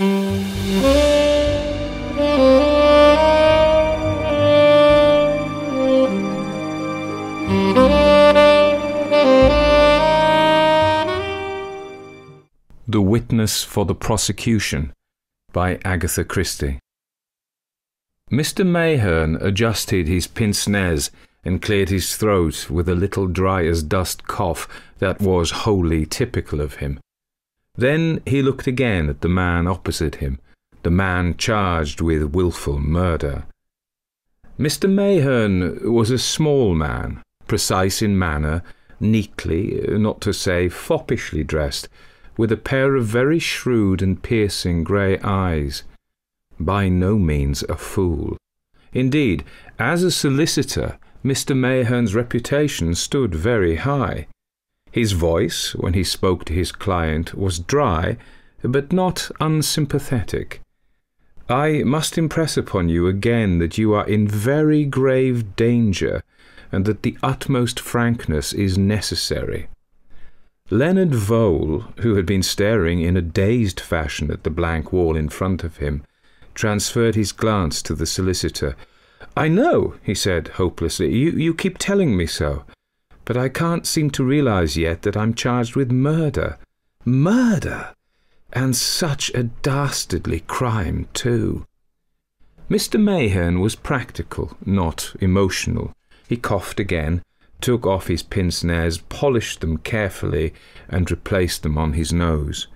The Witness for the Prosecution by Agatha Christie. Mr. Mayherne adjusted his pince nez and cleared his throat with a little dry as dust cough that was wholly typical of him. Then he looked again at the man opposite him, the man charged with wilful murder. Mr. Mayherne was a small man, precise in manner, neatly, not to say foppishly dressed, with a pair of very shrewd and piercing grey eyes. By no means a fool. Indeed, as a solicitor, Mr. Mayherne's reputation stood very high. His voice, when he spoke to his client, was dry, but not unsympathetic. I must impress upon you again that you are in very grave danger, and that the utmost frankness is necessary. Leonard Vole, who had been staring in a dazed fashion at the blank wall in front of him, transferred his glance to the solicitor. I know, he said hopelessly. You, you keep telling me so. But I can't seem to realize yet that I'm charged with murder. Murder! And such a dastardly crime, too. Mr. Mayherne was practical, not emotional. He coughed again, took off his pince nez, polished them carefully, and replaced them on his nose.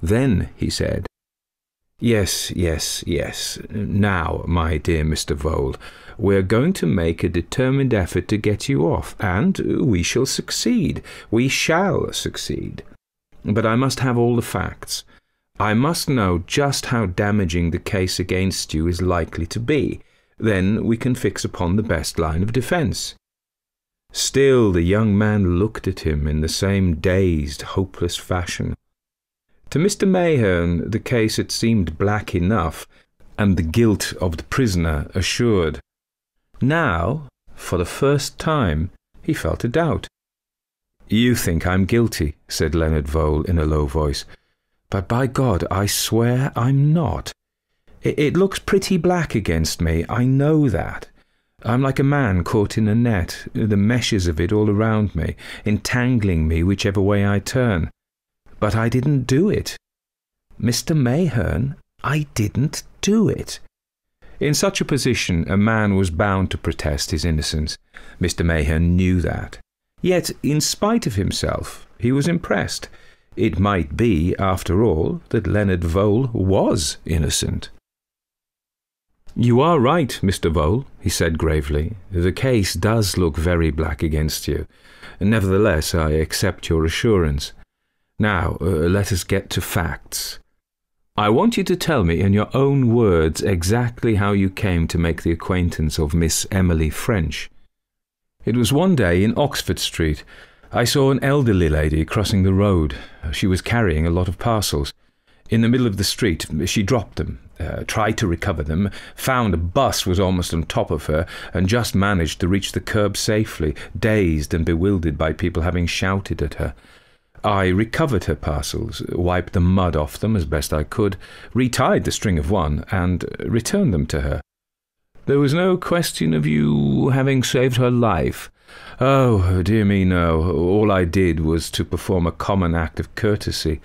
Then he said, Yes, yes, yes. Now, my dear Mr. Vole, we're going to make a determined effort to get you off, and we shall succeed. We shall succeed. But I must have all the facts. I must know just how damaging the case against you is likely to be. Then we can fix upon the best line of defence. Still the young man looked at him in the same dazed, hopeless fashion. To Mr. Mayherne the case had seemed black enough, and the guilt of the prisoner assured. Now, for the first time, he felt a doubt. You think I'm guilty, said Leonard Vole in a low voice, but by God, I swear I'm not. It, it looks pretty black against me, I know that. I'm like a man caught in a net, the meshes of it all around me, entangling me whichever way I turn. But I didn't do it. Mr. Mayherne, I didn't do it. In such a position, a man was bound to protest his innocence. Mr. Mayherne knew that. Yet, in spite of himself, he was impressed. It might be, after all, that Leonard Vole was innocent. You are right, Mr. Vole, he said gravely. The case does look very black against you. Nevertheless, I accept your assurance. Now, uh, let us get to facts. I want you to tell me in your own words exactly how you came to make the acquaintance of Miss Emily French. It was one day in Oxford Street. I saw an elderly lady crossing the road. She was carrying a lot of parcels. In the middle of the street, she dropped them, uh, tried to recover them, found a bus was almost on top of her, and just managed to reach the curb safely, dazed and bewildered by people having shouted at her. I recovered her parcels, wiped the mud off them as best I could, retied the string of one, and returned them to her. There was no question of you having saved her life. Oh, dear me, no. All I did was to perform a common act of courtesy.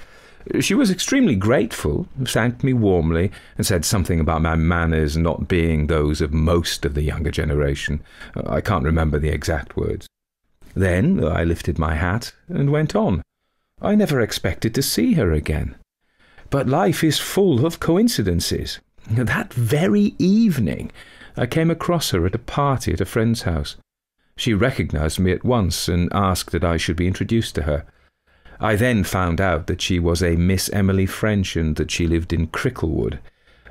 She was extremely grateful, thanked me warmly, and said something about my manners not being those of most of the younger generation. I can't remember the exact words. Then I lifted my hat and went on. I never expected to see her again. But life is full of coincidences. That very evening, I came across her at a party at a friend's house. She recognized me at once and asked that I should be introduced to her. I then found out that she was a Miss Emily French and that she lived in Cricklewood.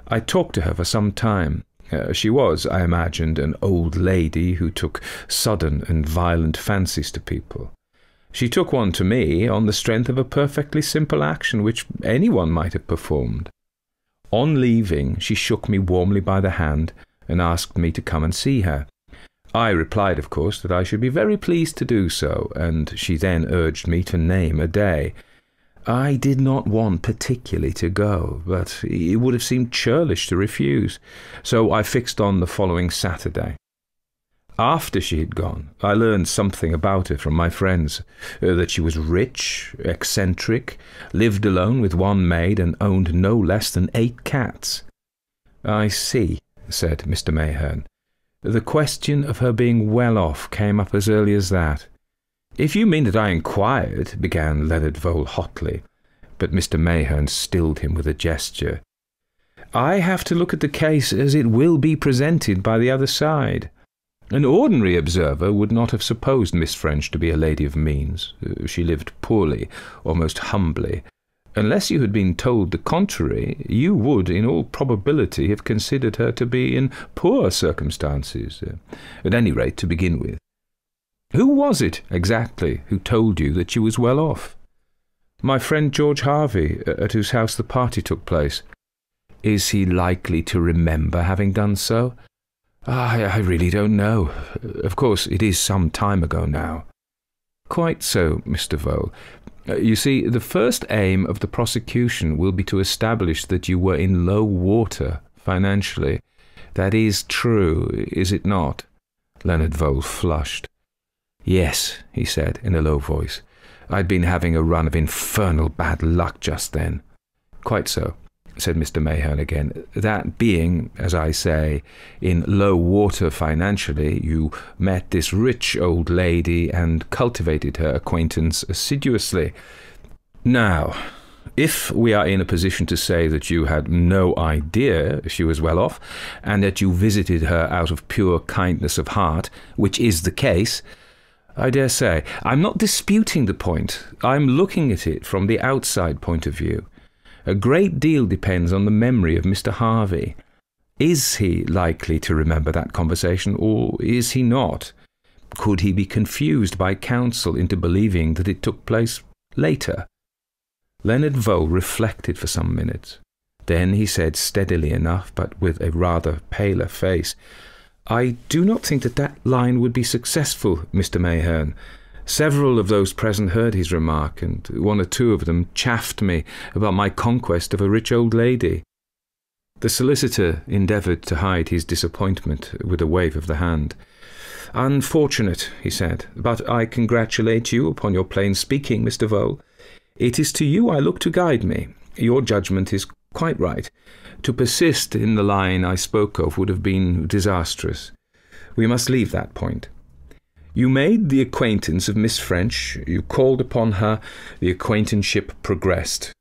I talked to her for some time. Uh, she was, I imagined, an old lady who took sudden and violent fancies to people. She took one to me on the strength of a perfectly simple action which anyone might have performed. On leaving, she shook me warmly by the hand and asked me to come and see her. I replied, of course, that I should be very pleased to do so, and she then urged me to name a day. I did not want particularly to go, but it would have seemed churlish to refuse, so I fixed on the following Saturday. After she had gone, I learned something about her from my friends uh, that she was rich, eccentric, lived alone with one maid, and owned no less than eight cats. I see, said Mr. Mayherne. The question of her being well off came up as early as that. If you mean that I inquired, began Leonard Vole hotly, but Mr. Mayherne stilled him with a gesture. I have to look at the case as it will be presented by the other side. An ordinary observer would not have supposed Miss French to be a lady of means. Uh, she lived poorly, almost humbly. Unless you had been told the contrary, you would, in all probability, have considered her to be in poor circumstances, uh, at any rate to begin with. Who was it, exactly, who told you that she was well off? My friend George Harvey, uh, at whose house the party took place. Is he likely to remember having done so? I, I really don't know. Of course, it is some time ago now. Quite so, Mr. Vole. Uh, you see, the first aim of the prosecution will be to establish that you were in low water financially. That is true, is it not? Leonard Vole flushed. Yes, he said in a low voice. I'd been having a run of infernal bad luck just then. Quite so, said Mr. Mayherne again. That being, as I say, in low water financially, you met this rich old lady and cultivated her acquaintance assiduously. Now, if we are in a position to say that you had no idea she was well off, and that you visited her out of pure kindness of heart, which is the case, I dare say. I'm not disputing the point. I'm looking at it from the outside point of view. A great deal depends on the memory of Mr. Harvey. Is he likely to remember that conversation, or is he not? Could he be confused by counsel into believing that it took place later? Leonard Vole reflected for some minutes. Then he said steadily enough, but with a rather paler face, I do not think that that line would be successful, Mr. Mayherne. Several of those present heard his remark, and one or two of them chaffed me about my conquest of a rich old lady. The solicitor endeavoured to hide his disappointment with a wave of the hand. Unfortunate, he said, but I congratulate you upon your plain speaking, Mr. Vole. It is to you I look to guide me. Your judgment is quite right. To persist in the line I spoke of would have been disastrous. We must leave that point. You made the acquaintance of Miss French, you called upon her, the acquaintanceship progressed.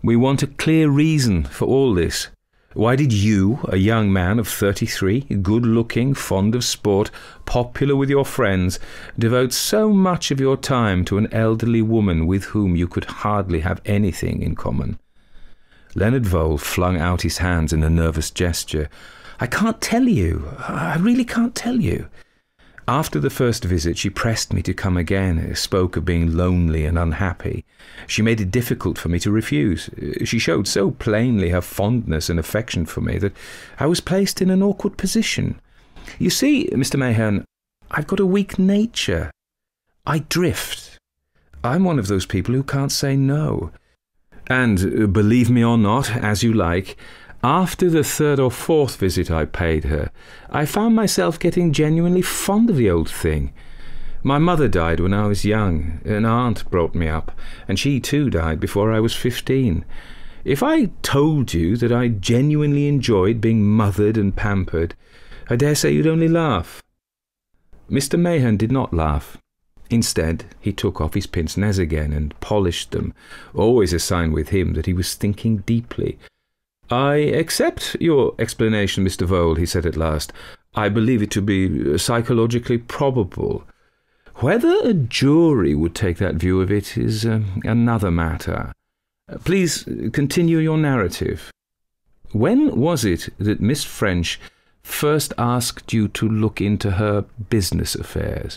We want a clear reason for all this. Why did you, a young man of thirty three, good looking, fond of sport, popular with your friends, devote so much of your time to an elderly woman with whom you could hardly have anything in common? Leonard Vole flung out his hands in a nervous gesture. I can't tell you. I really can't tell you. After the first visit, she pressed me to come again, spoke of being lonely and unhappy. She made it difficult for me to refuse. She showed so plainly her fondness and affection for me that I was placed in an awkward position. You see, Mr. Mayherne, I've got a weak nature. I drift. I'm one of those people who can't say no. And uh, believe me or not, as you like, after the third or fourth visit I paid her, I found myself getting genuinely fond of the old thing. My mother died when I was young. An aunt brought me up, and she too died before I was fifteen. If I told you that I genuinely enjoyed being mothered and pampered, I dare say you'd only laugh. Mr. Mayherne did not laugh. Instead, he took off his pince nez again and polished them, always a sign with him that he was thinking deeply. I accept your explanation, Mr. Vole, he said at last. I believe it to be uh, psychologically probable. Whether a jury would take that view of it is uh, another matter. Uh, please uh, continue your narrative. When was it that Miss French first asked you to look into her business affairs?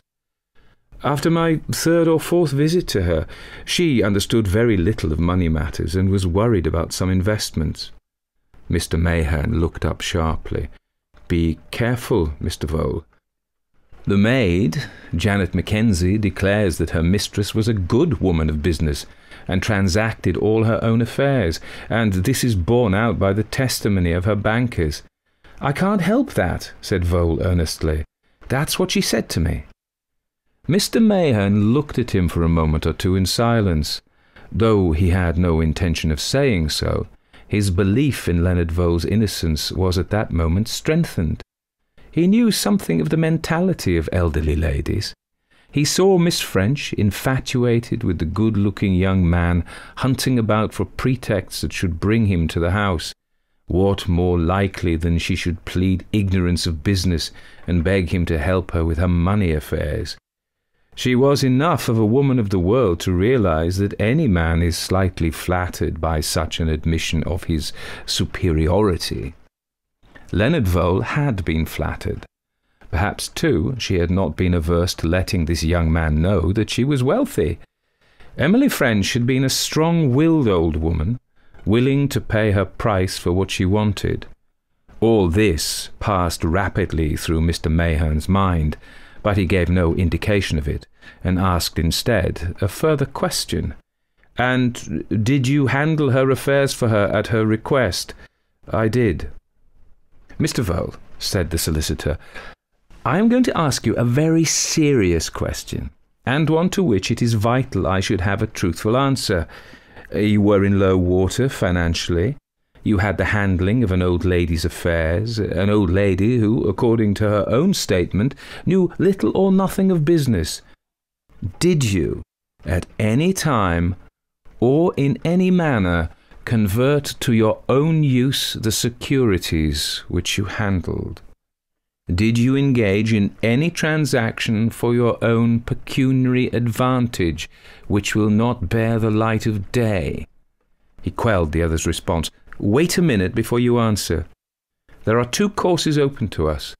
After my third or fourth visit to her, she understood very little of money matters and was worried about some investments. Mr. Mayherne looked up sharply. Be careful, Mr. Vole. The maid, Janet Mackenzie, declares that her mistress was a good woman of business, and transacted all her own affairs, and this is borne out by the testimony of her bankers. I can't help that, said Vole earnestly. That's what she said to me. Mr. Mayherne looked at him for a moment or two in silence. Though he had no intention of saying so, his belief in Leonard Vole's innocence was at that moment strengthened. He knew something of the mentality of elderly ladies. He saw Miss French, infatuated with the good looking young man, hunting about for pretexts that should bring him to the house. What more likely than she should plead ignorance of business and beg him to help her with her money affairs? She was enough of a woman of the world to realize that any man is slightly flattered by such an admission of his superiority. Leonard Vole had been flattered. Perhaps, too, she had not been averse to letting this young man know that she was wealthy. Emily French had been a strong willed old woman, willing to pay her price for what she wanted. All this passed rapidly through Mr. Mayherne's mind, but he gave no indication of it, and asked instead a further question. And did you handle her affairs for her at her request? I did. Mr. Vole, said the solicitor, I am going to ask you a very serious question, and one to which it is vital I should have a truthful answer. You were in low water financially. You had the handling of an old lady's affairs, an old lady who, according to her own statement, knew little or nothing of business. Did you, at any time, or in any manner, convert to your own use the securities which you handled? Did you engage in any transaction for your own pecuniary advantage which will not bear the light of day? He quelled the other's response. Wait a minute before you answer. There are two courses open to us.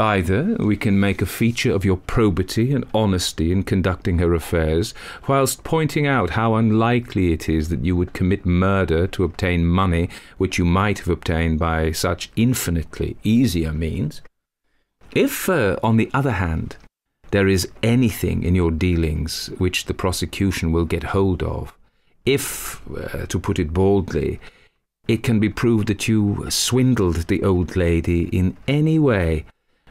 Either we can make a feature of your probity and honesty in conducting her affairs, whilst pointing out how unlikely it is that you would commit murder to obtain money which you might have obtained by such infinitely easier means. If, uh, on the other hand, there is anything in your dealings which the prosecution will get hold of, if, uh, to put it baldly, it can be proved that you swindled the old lady in any way,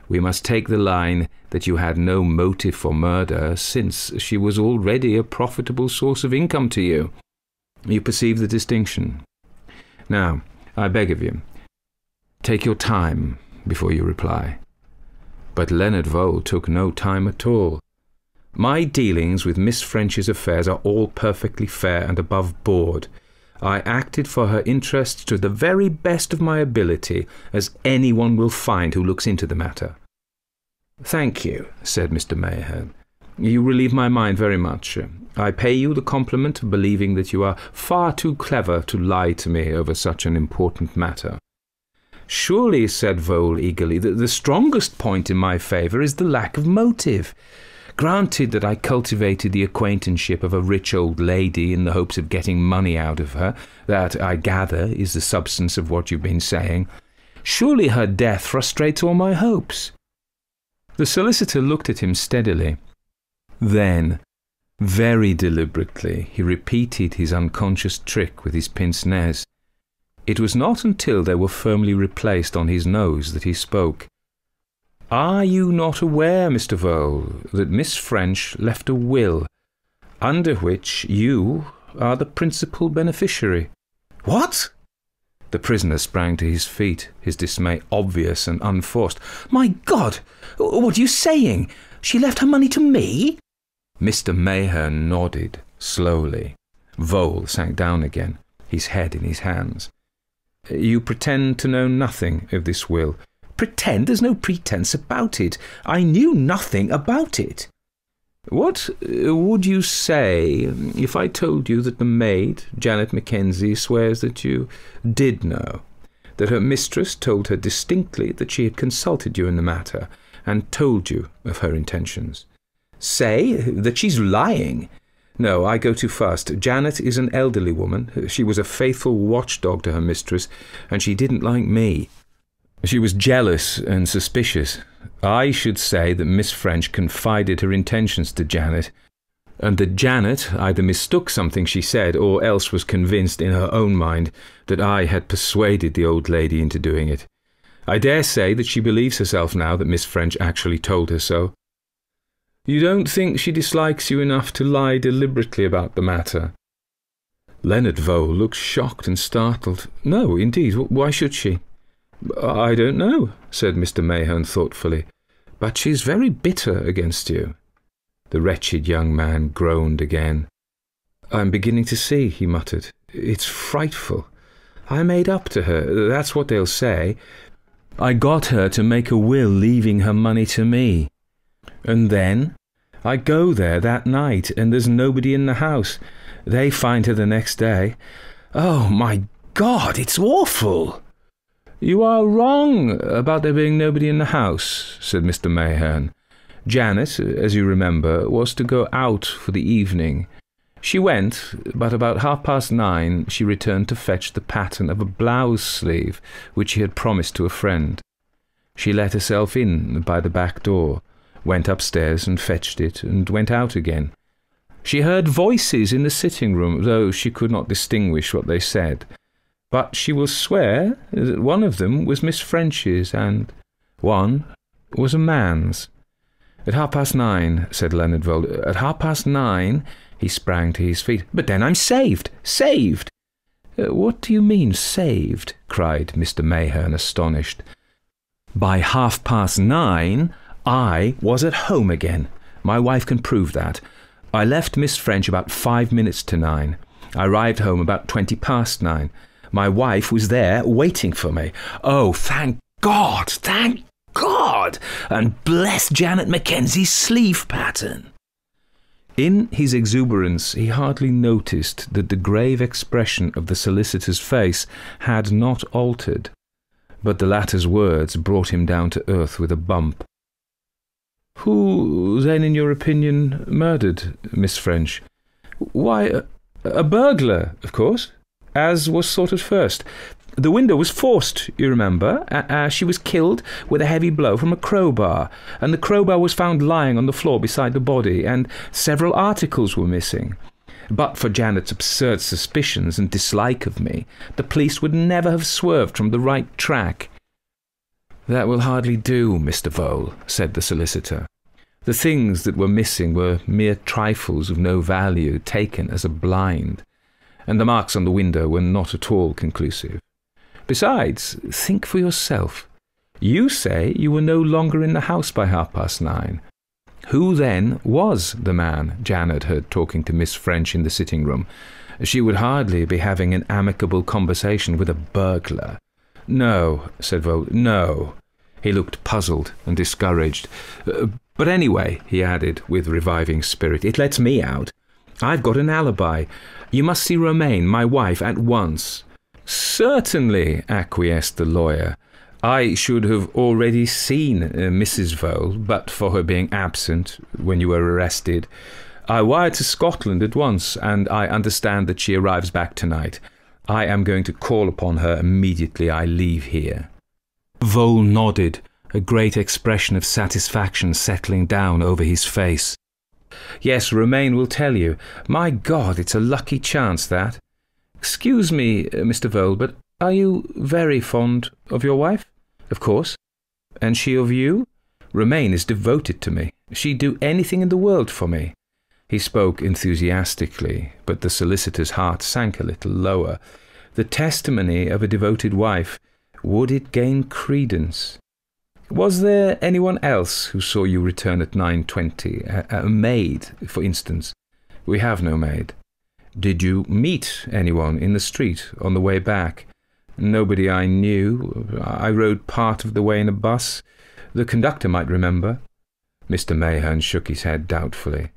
we must take the line that you had no motive for murder, since she was already a profitable source of income to you. You perceive the distinction. Now, I beg of you, take your time before you reply. But Leonard Vole took no time at all. My dealings with Miss French's affairs are all perfectly fair and above board. I acted for her interests to the very best of my ability, as anyone will find who looks into the matter. Thank you, said Mr. Mayherne. You relieve my mind very much. I pay you the compliment of believing that you are far too clever to lie to me over such an important matter. Surely, said Vole eagerly, the strongest point in my favour is the lack of motive. Granted that I cultivated the acquaintanceship of a rich old lady in the hopes of getting money out of her, that, I gather, is the substance of what you've been saying. Surely her death frustrates all my hopes. The solicitor looked at him steadily. Then, very deliberately, he repeated his unconscious trick with his pince nez. It was not until they were firmly replaced on his nose that he spoke. Are you not aware, Mr. Vole, that Miss French left a will, under which you are the principal beneficiary? What? The prisoner sprang to his feet, his dismay obvious and unforced. My God! What are you saying? She left her money to me? Mr. Mayherne nodded slowly. Vole sank down again, his head in his hands. You pretend to know nothing of this will, Pretend there's no pretense about it. I knew nothing about it. What uh, would you say if I told you that the maid, Janet Mackenzie, swears that you did know? That her mistress told her distinctly that she had consulted you in the matter and told you of her intentions. Say that she's lying. No, I go too fast. Janet is an elderly woman. She was a faithful watchdog to her mistress, and she didn't like me. She was jealous and suspicious. I should say that Miss French confided her intentions to Janet. and that Janet either mistook something she said or else was convinced in her own mind that I had persuaded the old lady into doing it. I dare say that she believes herself now that Miss French actually told her so. You don't think she dislikes you enough to lie deliberately about the matter? Leonard Vole looked shocked and startled. No, indeed, why should she? I don't know, said Mr. Mayherne thoughtfully, but she's very bitter against you. The wretched young man groaned again. I'm beginning to see, he muttered. It's frightful. I made up to her, that's what they'll say. I got her to make a will leaving her money to me. And then I go there that night and there's nobody in the house. They find her the next day. Oh, my God, it's awful! You are wrong about there being nobody in the house, said Mr. Mayherne. Janet, as you remember, was to go out for the evening. She went, but about half past nine she returned to fetch the pattern of a blouse sleeve which she had promised to a friend. She let herself in by the back door, went upstairs and fetched it, and went out again. She heard voices in the sitting room, though she could not distinguish what they said. But she will swear that one of them was Miss French's, and one was a man's. At half past nine, said Leonard Vole. At half past nine, he sprang to his feet. But then I'm saved! Saved! Uh, what do you mean, saved? cried Mr. Mayherne, astonished. By half past nine, I was at home again. My wife can prove that. I left Miss French about five minutes to nine. I arrived home about twenty past nine. My wife was there waiting for me. Oh, thank God! Thank God! And bless Janet Mackenzie's sleeve pattern! In his exuberance, he hardly noticed that the grave expression of the solicitor's face had not altered, but the latter's words brought him down to earth with a bump. Who, then, in your opinion, murdered Miss French? Why, a, a burglar, of course, as was thought at first. The window was forced, you remember. Uh, she was killed with a heavy blow from a crowbar, and the crowbar was found lying on the floor beside the body, and several articles were missing. But for Janet's absurd suspicions and dislike of me, the police would never have swerved from the right track. That will hardly do, Mr. Vole, said the solicitor. The things that were missing were mere trifles of no value taken as a blind, and the marks on the window were not at all conclusive. Besides, think for yourself. You say you were no longer in the house by half past nine. Who then was the man Janet heard talking to Miss French in the sitting room? She would hardly be having an amicable conversation with a burglar. No, said Vole, no. He looked puzzled and discouraged. Uh, but anyway, he added with reviving spirit, it lets me out. I've got an alibi. You must see Romaine, my wife, at once. Certainly, acquiesced the lawyer. I should have already seen uh, Mrs. Vole, but for her being absent when you were arrested. I wired to Scotland at once, and I understand that she arrives back tonight. I am going to call upon her immediately I leave here. Vole nodded, a great expression of satisfaction settling down over his face. Yes, Romaine will tell you. My God, it's a lucky chance, that. Excuse me, uh, Mr. Vole, but are you very fond of your wife? Of course. And she of you? Romaine is devoted to me. She'd do anything in the world for me. He spoke enthusiastically, but the solicitor's heart sank a little lower. The testimony of a devoted wife, would it gain credence? Was there anyone else who saw you return at 9.20? A, a maid, for instance? We have no maid. Did you meet anyone in the street on the way back? Nobody I knew. I rode part of the way in a bus. The conductor might remember. Mr. Mayherne shook his head doubtfully.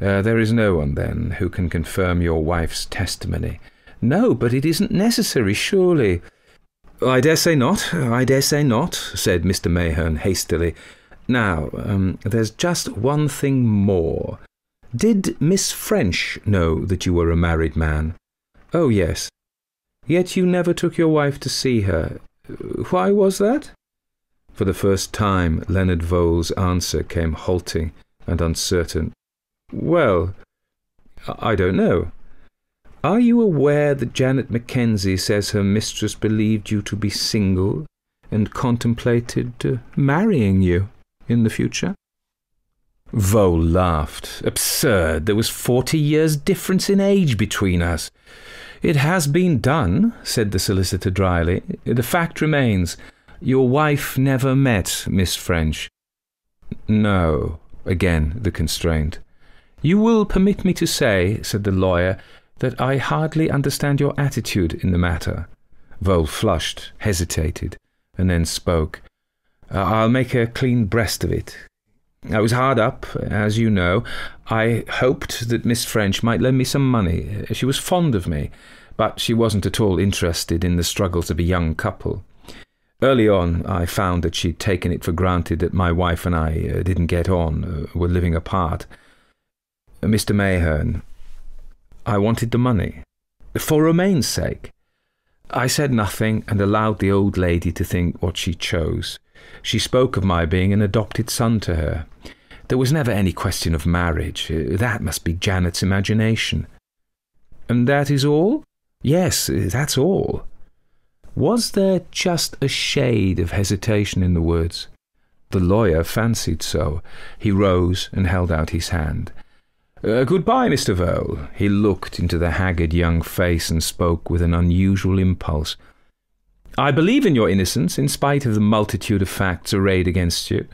Uh, there is no one, then, who can confirm your wife's testimony. No, but it isn't necessary, surely. I dare say not, I dare say not, said Mr. Mayherne hastily. Now, um, there's just one thing more. Did Miss French know that you were a married man? Oh, yes. Yet you never took your wife to see her. Why was that? For the first time, Leonard Vole's answer came halting and uncertain. Well, I don't know. Are you aware that Janet Mackenzie says her mistress believed you to be single and contemplated uh, marrying you in the future? Vole laughed. Absurd. There was forty years' difference in age between us. It has been done, said the solicitor dryly. The fact remains. Your wife never met Miss French. No. Again the constraint. You will permit me to say, said the lawyer, that I hardly understand your attitude in the matter. Vole flushed, hesitated, and then spoke. I'll make a clean breast of it. I was hard up, as you know. I hoped that Miss French might lend me some money. She was fond of me, but she wasn't at all interested in the struggles of a young couple. Early on, I found that she'd taken it for granted that my wife and I uh, didn't get on, uh, were living apart. Uh, Mr. Mayherne, I wanted the money. For Romaine's sake. I said nothing and allowed the old lady to think what she chose. She spoke of my being an adopted son to her. There was never any question of marriage. Uh, that must be Janet's imagination. And that is all? Yes, uh, that's all. Was there just a shade of hesitation in the words? The lawyer fancied so. He rose and held out his hand. Uh, goodbye, Mr. Vole. He looked into the haggard young face and spoke with an unusual impulse. I believe in your innocence, in spite of the multitude of facts arrayed against you.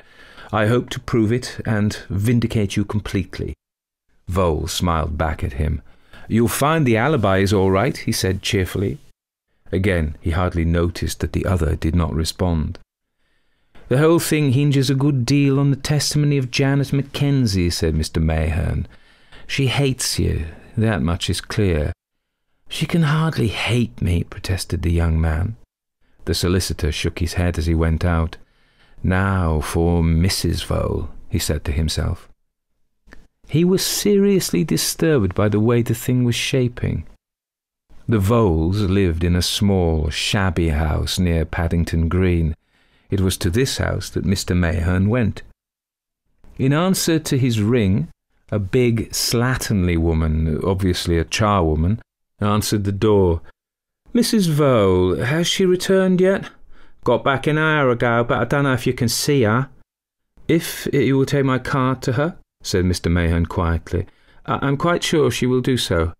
I hope to prove it and vindicate you completely. Vole smiled back at him. You'll find the alibi is all right, he said cheerfully. Again, he hardly noticed that the other did not respond. The whole thing hinges a good deal on the testimony of Janet Mackenzie, said Mr. Mayherne. She hates you, that much is clear. She can hardly hate me, protested the young man. The solicitor shook his head as he went out. Now for Mrs. Vole, he said to himself. He was seriously disturbed by the way the thing was shaping. The Voles lived in a small, shabby house near Paddington Green. It was to this house that Mr. Mayherne went. In answer to his ring, a big, slatternly woman, obviously a charwoman, answered the door. Mrs. Vole, has she returned yet? Got back an hour ago, but I don't know if you can see her. If you will take my card to her, said Mr. Mayherne quietly, I'm quite sure she will do so.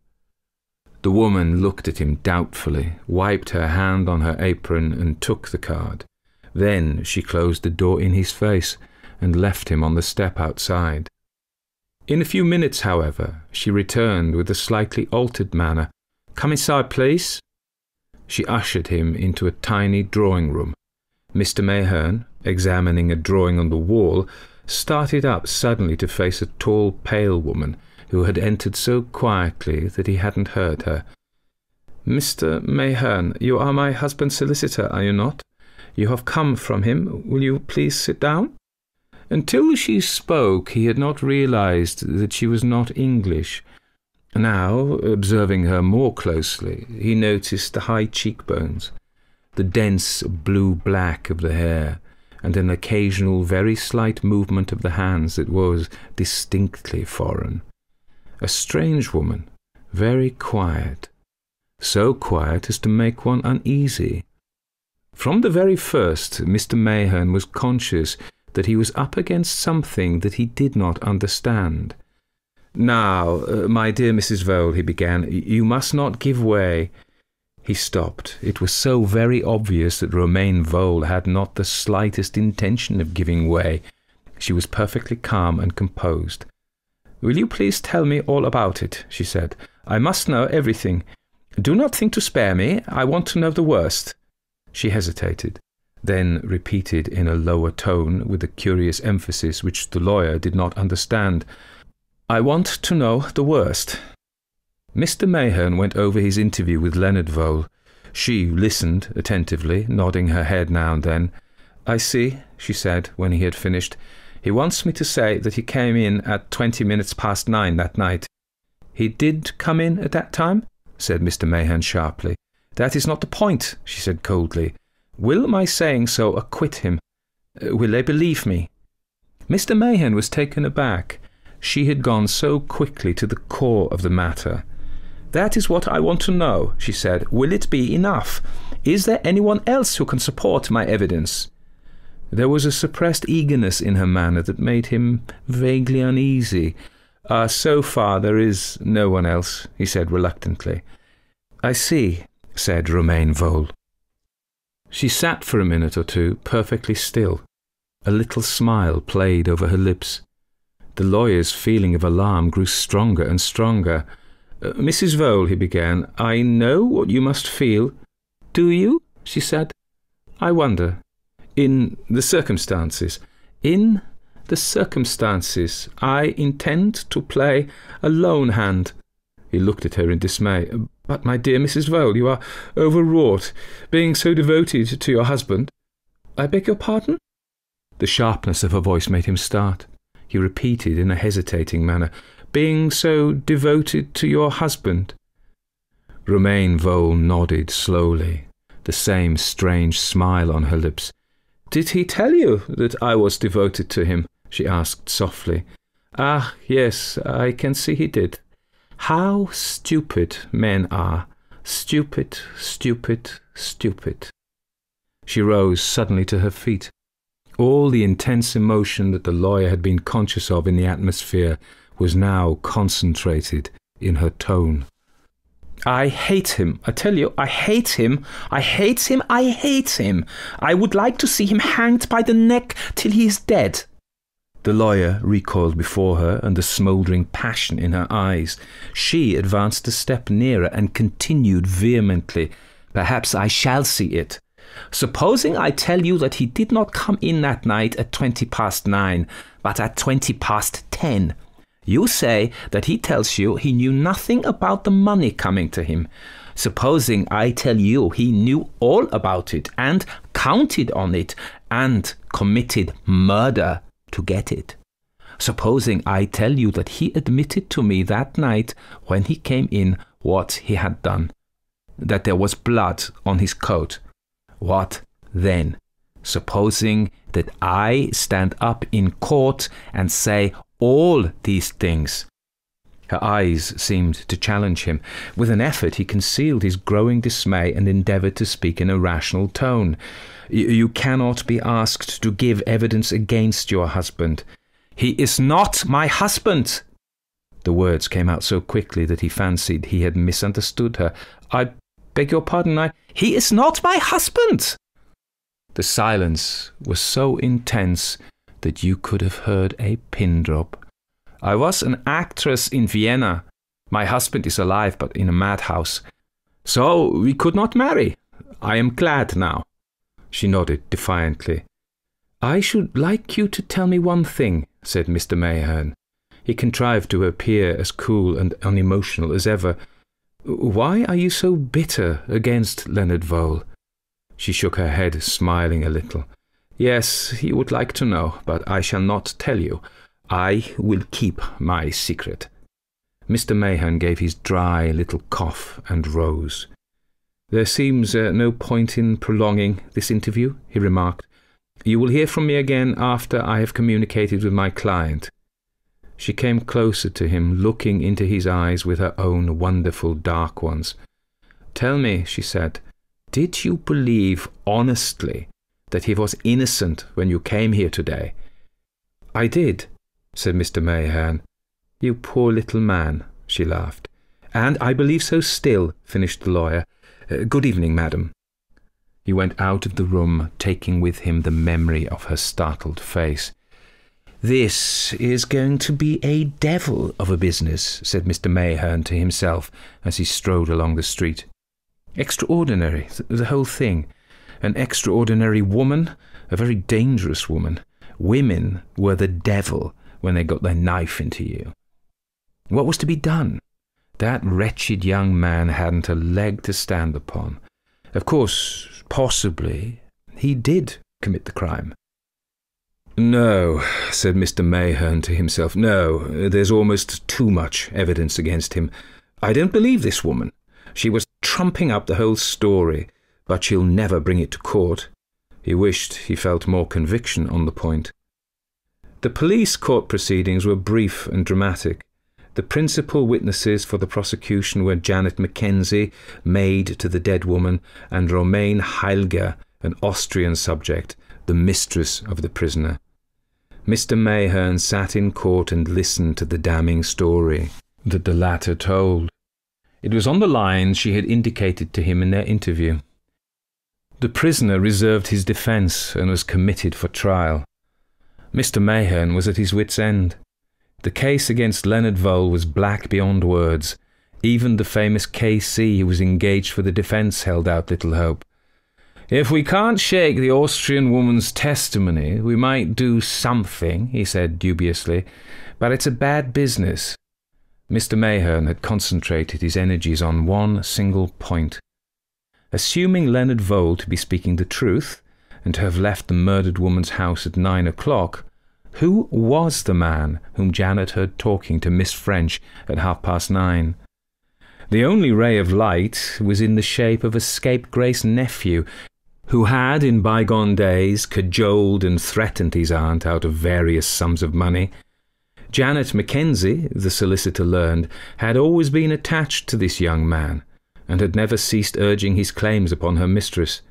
The woman looked at him doubtfully, wiped her hand on her apron, and took the card. Then she closed the door in his face and left him on the step outside. In a few minutes, however, she returned with a slightly altered manner. Come inside, please. She ushered him into a tiny drawing room. Mr. Mayherne, examining a drawing on the wall, started up suddenly to face a tall, pale woman who had entered so quietly that he hadn't heard her. Mr. Mayherne, you are my husband's solicitor, are you not? You have come from him. Will you please sit down? Until she spoke, he had not realized that she was not English. Now, observing her more closely, he noticed the high cheekbones, the dense blue black of the hair, and an occasional very slight movement of the hands that was distinctly foreign. A strange woman, very quiet, so quiet as to make one uneasy. From the very first, Mr. Mayherne was conscious that he was up against something that he did not understand. Now, uh, my dear Mrs. Vole, he began, you must not give way. He stopped. It was so very obvious that Romaine Vole had not the slightest intention of giving way. She was perfectly calm and composed. Will you please tell me all about it? she said. I must know everything. Do not think to spare me. I want to know the worst. She hesitated then repeated in a lower tone with a curious emphasis which the lawyer did not understand. I want to know the worst. Mr. Mayherne went over his interview with Leonard Vole. She listened attentively, nodding her head now and then. I see, she said when he had finished. He wants me to say that he came in at twenty minutes past nine that night. He did come in at that time? said Mr. Mayherne sharply. That is not the point, she said coldly. Will my saying so acquit him? Uh, will they believe me? Mr. Mayherne was taken aback. She had gone so quickly to the core of the matter. That is what I want to know, she said. Will it be enough? Is there anyone else who can support my evidence? There was a suppressed eagerness in her manner that made him vaguely uneasy. Uh, so far there is no one else, he said reluctantly. I see, said Romaine Vole. She sat for a minute or two perfectly still. A little smile played over her lips. The lawyer's feeling of alarm grew stronger and stronger. Uh, Mrs. Vole, he began, I know what you must feel. Do you? she said. I wonder. In the circumstances. In the circumstances, I intend to play a lone hand. He looked at her in dismay. But, my dear Mrs. Vole, you are overwrought, being so devoted to your husband. I beg your pardon? The sharpness of her voice made him start. He repeated in a hesitating manner, being so devoted to your husband? Romaine Vole nodded slowly, the same strange smile on her lips. Did he tell you that I was devoted to him? she asked softly. Ah, yes, I can see he did. How stupid men are. Stupid, stupid, stupid. She rose suddenly to her feet. All the intense emotion that the lawyer had been conscious of in the atmosphere was now concentrated in her tone. I hate him. I tell you, I hate him. I hate him. I hate him. I would like to see him hanged by the neck till he is dead. The lawyer recoiled before her and the smouldering passion in her eyes. She advanced a step nearer and continued vehemently, Perhaps I shall see it. Supposing I tell you that he did not come in that night at twenty past nine, but at twenty past ten. You say that he tells you he knew nothing about the money coming to him. Supposing I tell you he knew all about it and counted on it and committed murder to get it. Supposing I tell you that he admitted to me that night when he came in what he had done, that there was blood on his coat. What then? Supposing that I stand up in court and say all these things. Her eyes seemed to challenge him. With an effort, he concealed his growing dismay and endeavoured to speak in a rational tone. You cannot be asked to give evidence against your husband. He is not my husband. The words came out so quickly that he fancied he had misunderstood her. I beg your pardon, I. He is not my husband! The silence was so intense that you could have heard a pin drop. I was an actress in Vienna. My husband is alive, but in a madhouse. So we could not marry. I am glad now. She nodded defiantly. I should like you to tell me one thing, said Mr. Mayherne. He contrived to appear as cool and unemotional as ever. Why are you so bitter against Leonard Vole? She shook her head, smiling a little. Yes, he would like to know, but I shall not tell you. I will keep my secret. Mr. Mayherne gave his dry little cough and rose. There seems uh, no point in prolonging this interview, he remarked. You will hear from me again after I have communicated with my client. She came closer to him, looking into his eyes with her own wonderful dark ones. Tell me, she said, did you believe honestly that he was innocent when you came here today? I did, said Mr. Mayherne. You poor little man, she laughed. And I believe so still, finished the lawyer. Uh, good evening, madam. He went out of the room, taking with him the memory of her startled face. This is going to be a devil of a business, said Mr. Mayherne to himself as he strode along the street. Extraordinary, the whole thing an extraordinary woman, a very dangerous woman. Women were the devil when they got their knife into you. What was to be done? That wretched young man hadn't a leg to stand upon. Of course, possibly, he did commit the crime. No, said Mr. Mayherne to himself. No, there's almost too much evidence against him. I don't believe this woman. She was trumping up the whole story but she'll never bring it to court. He wished he felt more conviction on the point. The police court proceedings were brief and dramatic. The principal witnesses for the prosecution were Janet Mackenzie, maid to the dead woman, and Romaine Heilger, an Austrian subject, the mistress of the prisoner. Mr. Mayherne sat in court and listened to the damning story that the latter told. It was on the lines she had indicated to him in their interview. The prisoner reserved his defence and was committed for trial. Mr. Mayherne was at his wits' end. The case against Leonard Vole was black beyond words. Even the famous K.C. who was engaged for the defence held out little hope. If we can't shake the Austrian woman's testimony, we might do something, he said dubiously, but it's a bad business. Mr. Mayherne had concentrated his energies on one single point. Assuming Leonard Vole to be speaking the truth, and to have left the murdered woman's house at nine o'clock, who was the man whom Janet heard talking to Miss French at half past nine? The only ray of light was in the shape of a scapegrace nephew, who had in bygone days cajoled and threatened his aunt out of various sums of money. Janet Mackenzie, the solicitor learned, had always been attached to this young man, and had never ceased urging his claims upon her mistress.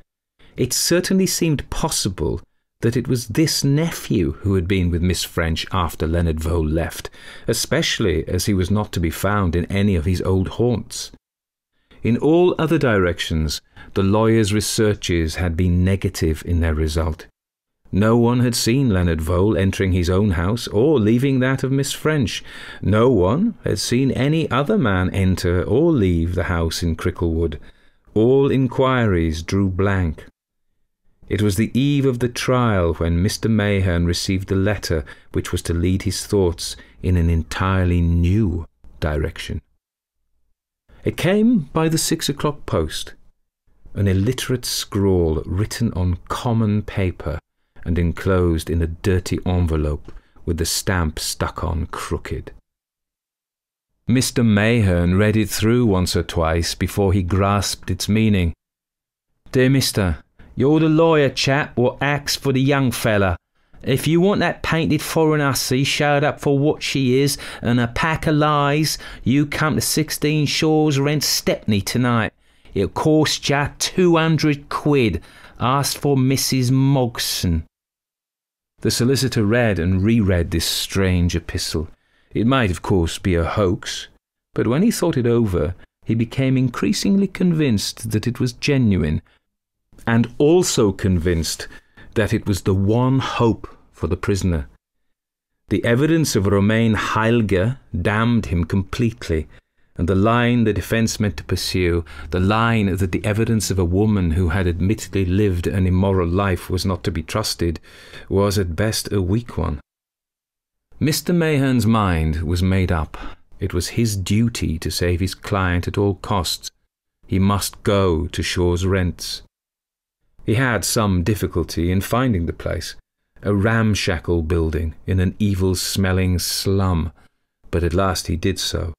It certainly seemed possible that it was this nephew who had been with Miss French after Leonard Vole left, especially as he was not to be found in any of his old haunts. In all other directions, the lawyer's researches had been negative in their result. No one had seen Leonard Vole entering his own house or leaving that of Miss French. No one had seen any other man enter or leave the house in Cricklewood. All inquiries drew blank. It was the eve of the trial when Mr. Mayherne received the letter which was to lead his thoughts in an entirely new direction. It came by the six o'clock post, an illiterate scrawl written on common paper and enclosed in a dirty envelope with the stamp stuck on crooked. Mr. Mayherne read it through once or twice before he grasped its meaning. Dear Mister, you're the lawyer chap what acts for the young feller. If you want that painted foreign hussy showed up for what she is and a pack of lies, you come to 16 Shaw's Rent Stepney tonight. It'll cost ya 200 quid. Ask for Mrs. Mogson. The solicitor read and reread this strange epistle. It might, of course, be a hoax, but when he thought it over, he became increasingly convinced that it was genuine and also convinced that it was the one hope for the prisoner. The evidence of Romaine Heilger damned him completely, and the line the defence meant to pursue, the line that the evidence of a woman who had admittedly lived an immoral life was not to be trusted, was at best a weak one. Mr. Mayherne's mind was made up. It was his duty to save his client at all costs. He must go to Shaw's Rents. He had some difficulty in finding the place, a ramshackle building in an evil smelling slum, but at last he did so,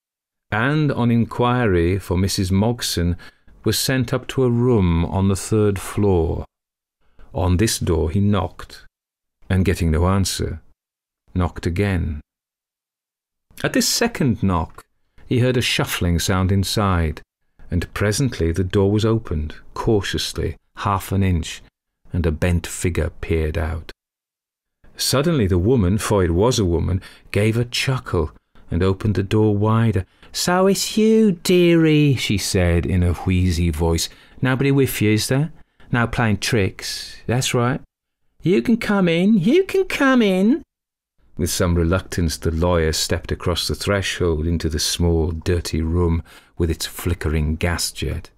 and on inquiry for Mrs. Mogson was sent up to a room on the third floor. On this door he knocked, and getting no answer, knocked again. At this second knock, he heard a shuffling sound inside, and presently the door was opened, cautiously, half an inch, and a bent figure peered out. Suddenly the woman, for it was a woman, gave a chuckle and opened the door wider. So it's you, dearie, she said in a wheezy voice. Nobody with you, is there? No playing tricks. That's right. You can come in. You can come in. With some reluctance, the lawyer stepped across the threshold into the small, dirty room with its flickering gas jet.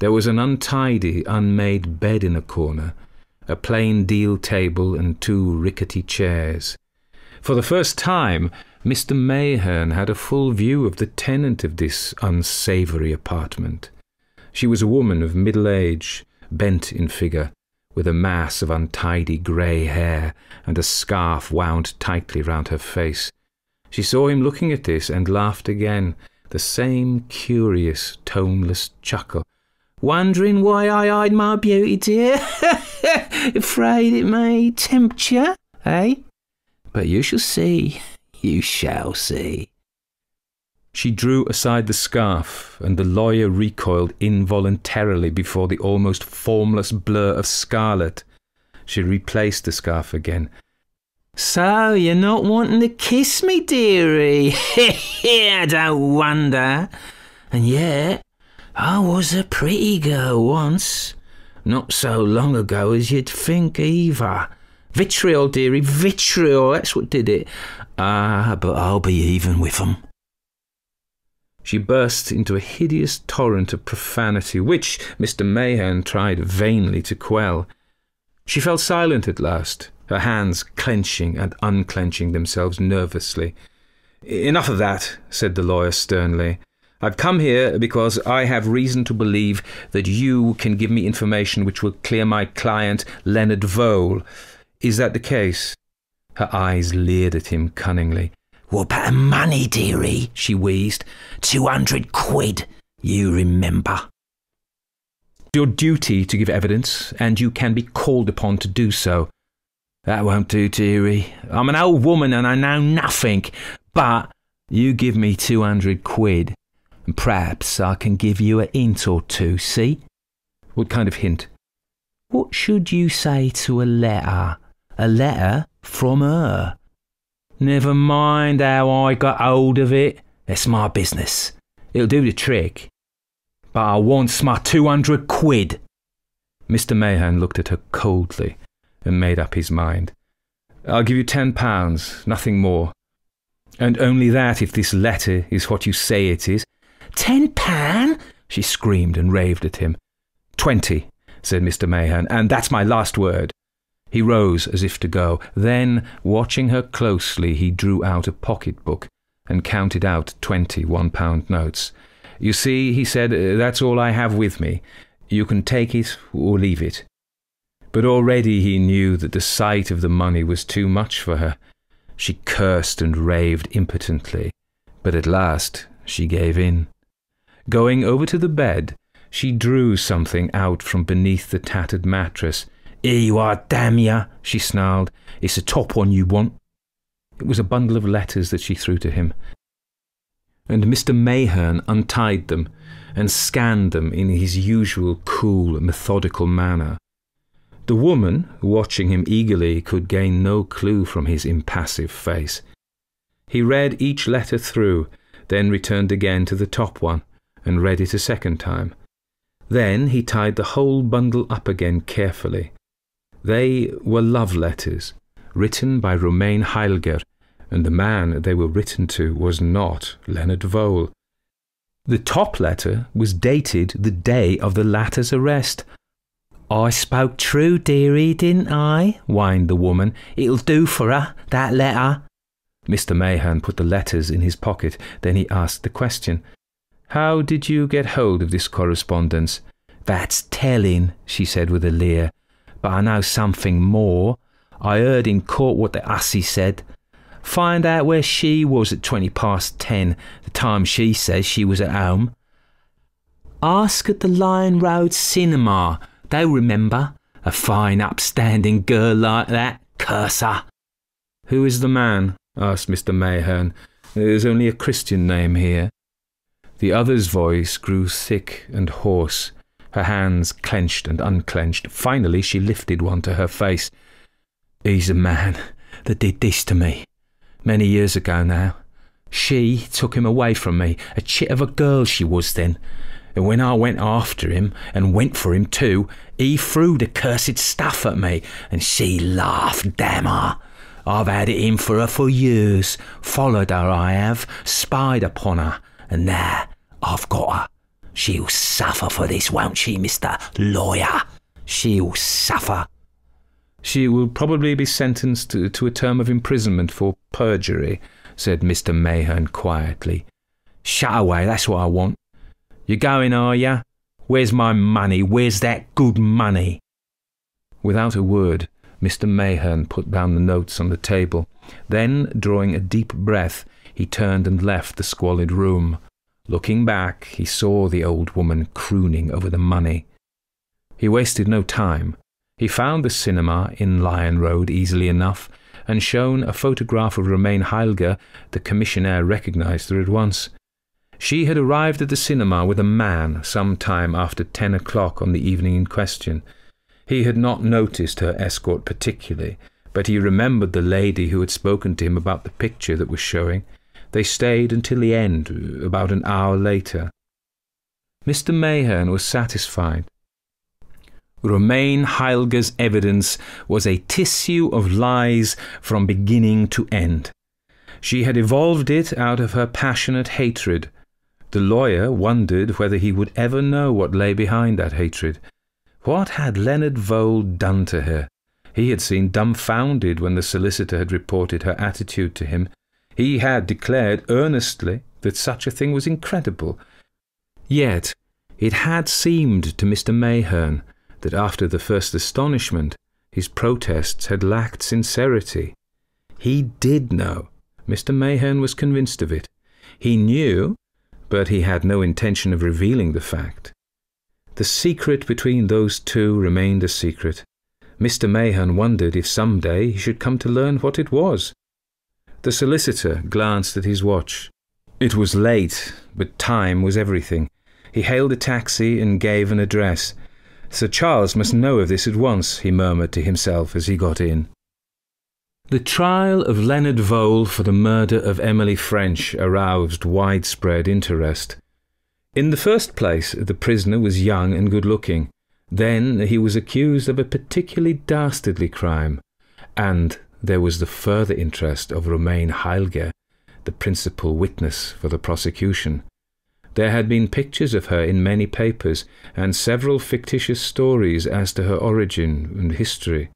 There was an untidy, unmade bed in a corner, a plain deal table, and two rickety chairs. For the first time, Mr. Mayherne had a full view of the tenant of this unsavoury apartment. She was a woman of middle age, bent in figure, with a mass of untidy grey hair and a scarf wound tightly round her face. She saw him looking at this and laughed again, the same curious, toneless chuckle Wondering why I hide my beauty, dear? Afraid it may tempt you, eh? But you shall see, you shall see. She drew aside the scarf, and the lawyer recoiled involuntarily before the almost formless blur of scarlet. She replaced the scarf again. So you're not wanting to kiss me, dearie? I don't wonder. And yet, I was a pretty girl once. Not so long ago as you'd think either. Vitriol, dearie, vitriol, that's what did it. Ah, but I'll be even with 'em. She burst into a hideous torrent of profanity, which Mr. Mayherne tried vainly to quell. She fell silent at last, her hands clenching and unclenching themselves nervously. Enough of that, said the lawyer sternly. I've come here because I have reason to believe that you can give me information which will clear my client, Leonard Vole. Is that the case? Her eyes leered at him cunningly. What about money, dearie? she wheezed. Two hundred quid, you remember. Your duty to give evidence, and you can be called upon to do so. That won't do, dearie. I'm an old woman and I know nothing. But you give me two hundred quid, and perhaps I can give you a hint or two, see? What kind of hint? What should you say to a letter? A letter from her. Never mind how I got hold of it. It's my business. It'll do the trick. But I wants my two hundred quid. Mr. Mayherne looked at her coldly and made up his mind. I'll give you ten pounds, nothing more. And only that if this letter is what you say it is. Ten pound? She screamed and raved at him. Twenty, said Mr. Mayherne, and that's my last word. He rose as if to go. Then, watching her closely, he drew out a pocket book and counted out twenty one pound notes. You see, he said, uh, that's all I have with me. You can take it or leave it. But already he knew that the sight of the money was too much for her. She cursed and raved impotently, but at last she gave in. Going over to the bed, she drew something out from beneath the tattered mattress. Here you are, damn ya, she snarled. It's the top one you want. It was a bundle of letters that she threw to him. And Mr. Mayherne untied them and scanned them in his usual cool, methodical manner. The woman, watching him eagerly, could gain no clue from his impassive face. He read each letter through, then returned again to the top one, and read it a second time. Then he tied the whole bundle up again carefully. They were love letters, written by Romaine Heilger, and the man they were written to was not Leonard Vole. The top letter was dated the day of the latter's arrest, I spoke true, dearie, didn't I? whined the woman. It'll do for her, that letter. Mr. Mayherne put the letters in his pocket. Then he asked the question. How did you get hold of this correspondence? That's telling, she said with a leer. But I know something more. I heard in court what the hussy said. Find out where she was at twenty past ten, the time she says she was at home. Ask at the Lion Road Cinema They'll remember. A fine, upstanding girl like that. Curse her. Who is the man? asked Mr. Mayherne. There's only a Christian name here. The other's voice grew thick and hoarse. Her hands clenched and unclenched. Finally, she lifted one to her face. He's a man that did this to me. Many years ago now. She took him away from me. A chit of a girl she was then. And when I went after him, and went for him too, he threw the cursed stuff at me, and she laughed, damn her. I've had it in for her for years, followed her I have, spied upon her, and there, I've got her. She'll suffer for this, won't she, Mr. Lawyer? She'll suffer. She will probably be sentenced to, to a term of imprisonment for perjury, said Mr. Mayherne quietly. Shut away, that's what I want. You're going, are you? Where's my money? Where's that good money? Without a word, Mr. Mayherne put down the notes on the table. Then, drawing a deep breath, he turned and left the squalid room. Looking back, he saw the old woman crooning over the money. He wasted no time. He found the cinema in Lion Road easily enough, and shown a photograph of Romaine Heilger, the commissionaire recognized her at once. She had arrived at the cinema with a man some time after ten o'clock on the evening in question. He had not noticed her escort particularly, but he remembered the lady who had spoken to him about the picture that was showing. They stayed until the end, about an hour later. Mr. Mayherne was satisfied. Romaine Heilger's evidence was a tissue of lies from beginning to end. She had evolved it out of her passionate hatred the lawyer wondered whether he would ever know what lay behind that hatred. What had Leonard Vole done to her? He had seemed dumbfounded when the solicitor had reported her attitude to him. He had declared earnestly that such a thing was incredible. Yet it had seemed to Mr. Mayherne that after the first astonishment his protests had lacked sincerity. He did know. Mr. Mayherne was convinced of it. He knew but he had no intention of revealing the fact. The secret between those two remained a secret. Mr. Mayherne wondered if some day he should come to learn what it was. The solicitor glanced at his watch. It was late, but time was everything. He hailed a taxi and gave an address. Sir Charles must know of this at once, he murmured to himself as he got in. The trial of Leonard Vole for the murder of Emily French aroused widespread interest. In the first place, the prisoner was young and good looking. Then he was accused of a particularly dastardly crime. And there was the further interest of Romaine Heilger, the principal witness for the prosecution. There had been pictures of her in many papers, and several fictitious stories as to her origin and history.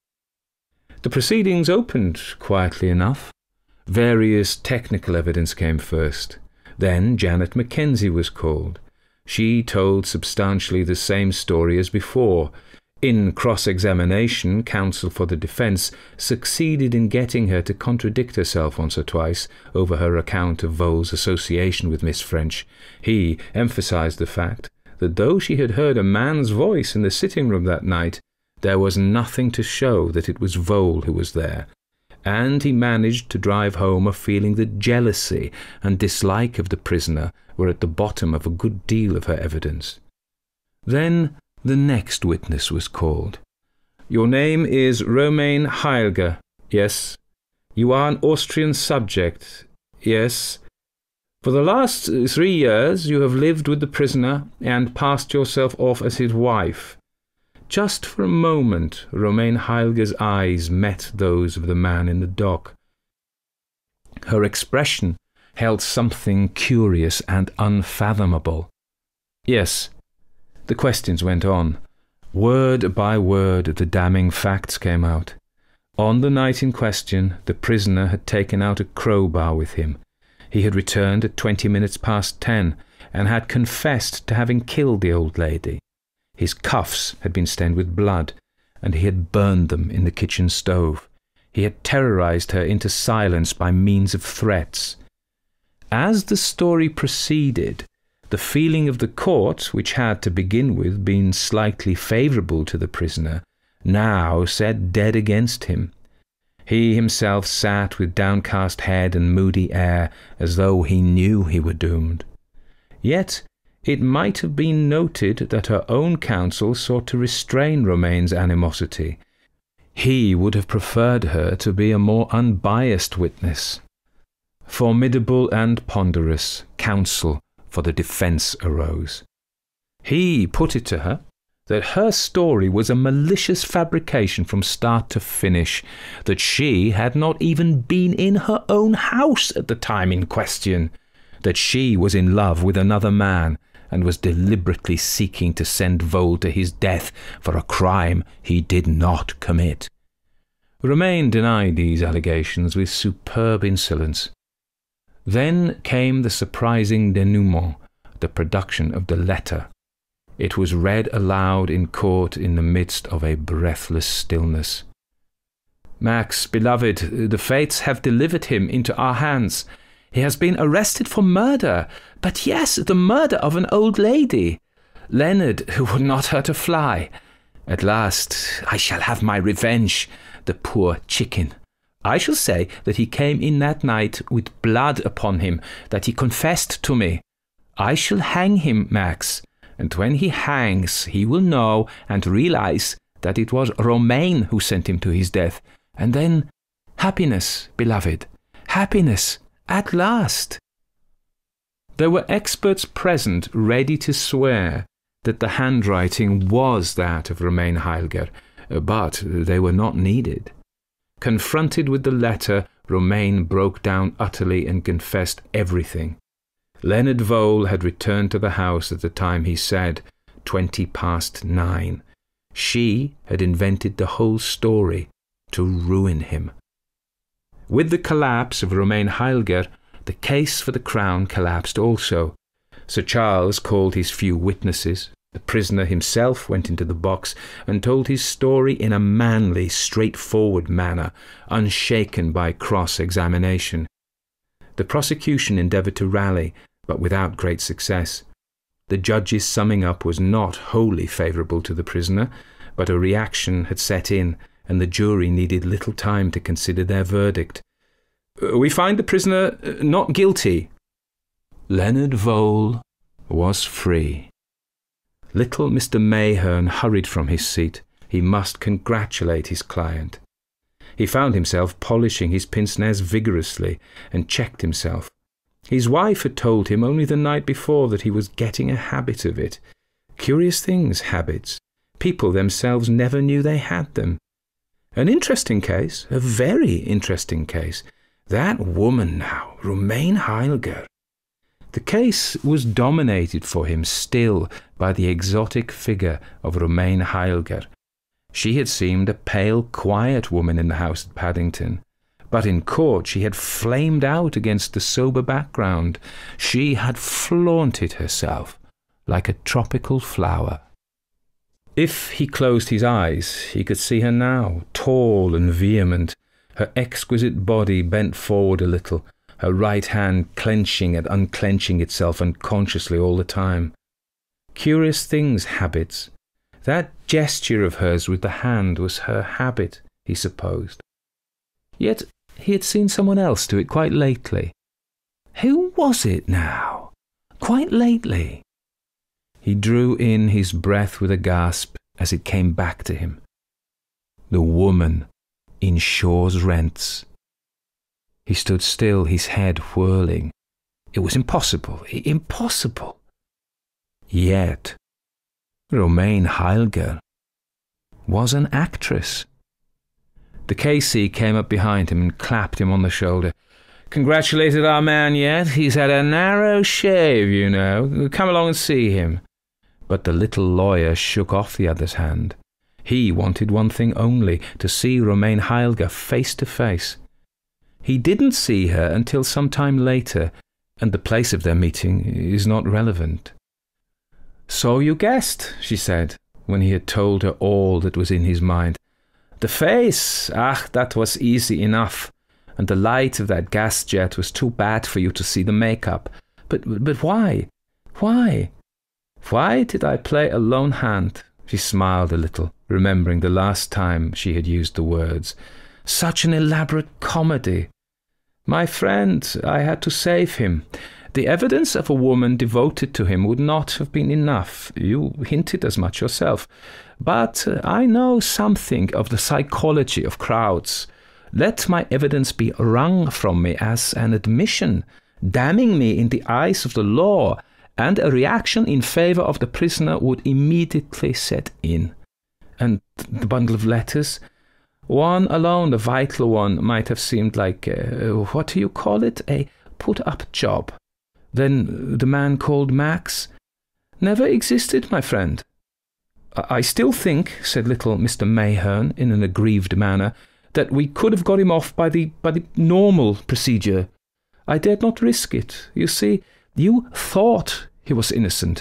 The proceedings opened quietly enough. Various technical evidence came first. Then Janet Mackenzie was called. She told substantially the same story as before. In cross examination, counsel for the defence succeeded in getting her to contradict herself once or twice over her account of Vole's association with Miss French. He emphasized the fact that though she had heard a man's voice in the sitting room that night, there was nothing to show that it was Vole who was there, and he managed to drive home a feeling that jealousy and dislike of the prisoner were at the bottom of a good deal of her evidence. Then the next witness was called. Your name is Romaine Heilger. Yes. You are an Austrian subject. Yes. For the last uh, three years you have lived with the prisoner and passed yourself off as his wife. Just for a moment, Romaine Heilger's eyes met those of the man in the dock. Her expression held something curious and unfathomable. Yes, the questions went on. Word by word, the damning facts came out. On the night in question, the prisoner had taken out a crowbar with him. He had returned at twenty minutes past ten, and had confessed to having killed the old lady. His cuffs had been stained with blood, and he had burned them in the kitchen stove. He had terrorized her into silence by means of threats. As the story proceeded, the feeling of the court, which had to begin with been slightly favourable to the prisoner, now set dead against him. He himself sat with downcast head and moody air, as though he knew he were doomed. Yet it might have been noted that her own counsel sought to restrain Romaine's animosity. He would have preferred her to be a more unbiased witness. Formidable and ponderous counsel for the defence arose. He put it to her that her story was a malicious fabrication from start to finish, that she had not even been in her own house at the time in question, that she was in love with another man, and was deliberately seeking to send Vole to his death for a crime he did not commit. Romaine denied these allegations with superb insolence. Then came the surprising denouement, the production of the letter. It was read aloud in court in the midst of a breathless stillness. Max, beloved, the fates have delivered him into our hands. He has been arrested for murder, but yes, the murder of an old lady. Leonard, who would not hurt a fly. At last I shall have my revenge, the poor chicken. I shall say that he came in that night with blood upon him, that he confessed to me. I shall hang him, Max, and when he hangs, he will know and realize that it was Romaine who sent him to his death. And then happiness, beloved, happiness at last. There were experts present ready to swear that the handwriting was that of Romaine Heilger, but they were not needed. Confronted with the letter, Romaine broke down utterly and confessed everything. Leonard Vole had returned to the house at the time he said, twenty past nine. She had invented the whole story to ruin him. With the collapse of Romaine Heilger, the case for the Crown collapsed also. Sir Charles called his few witnesses. The prisoner himself went into the box and told his story in a manly, straightforward manner, unshaken by cross examination. The prosecution endeavoured to rally, but without great success. The judge's summing up was not wholly favourable to the prisoner, but a reaction had set in, and the jury needed little time to consider their verdict. We find the prisoner uh, not guilty. Leonard Vole was free. Little Mr. Mayherne hurried from his seat. He must congratulate his client. He found himself polishing his pince nez vigorously and checked himself. His wife had told him only the night before that he was getting a habit of it. Curious things, habits. People themselves never knew they had them. An interesting case, a very interesting case. That woman now, Romaine Heilger. The case was dominated for him still by the exotic figure of Romaine Heilger. She had seemed a pale, quiet woman in the house at Paddington, but in court she had flamed out against the sober background. She had flaunted herself like a tropical flower. If he closed his eyes, he could see her now, tall and vehement, her exquisite body bent forward a little, her right hand clenching and unclenching itself unconsciously all the time. Curious things, habits. That gesture of hers with the hand was her habit, he supposed. Yet he had seen someone else do it quite lately. Who was it now? Quite lately. He drew in his breath with a gasp as it came back to him. The woman in Shaw's rents. He stood still, his head whirling. It was impossible, impossible. Yet, Romaine Heilger was an actress. The KC came up behind him and clapped him on the shoulder. Congratulated our man yet? He's had a narrow shave, you know. Come along and see him. But the little lawyer shook off the other's hand. He wanted one thing only to see Romaine Heilger face to face. He didn't see her until some time later, and the place of their meeting is not relevant. So you guessed, she said, when he had told her all that was in his mind. The face, ah, that was easy enough, and the light of that gas jet was too bad for you to see the makeup. But, but why? Why? Why did I play a lone hand? She smiled a little, remembering the last time she had used the words. Such an elaborate comedy. My friend, I had to save him. The evidence of a woman devoted to him would not have been enough. You hinted as much yourself. But uh, I know something of the psychology of crowds. Let my evidence be wrung from me as an admission, damning me in the eyes of the law, and a reaction in favor of the prisoner would immediately set in. And the bundle of letters? One alone, the vital one, might have seemed like, a, what do you call it, a put up job. Then the man called Max never existed, my friend. I still think, said little Mr. Mayherne in an aggrieved manner, that we could have got him off by the by the normal procedure. I dared not risk it. You see, you thought he was innocent,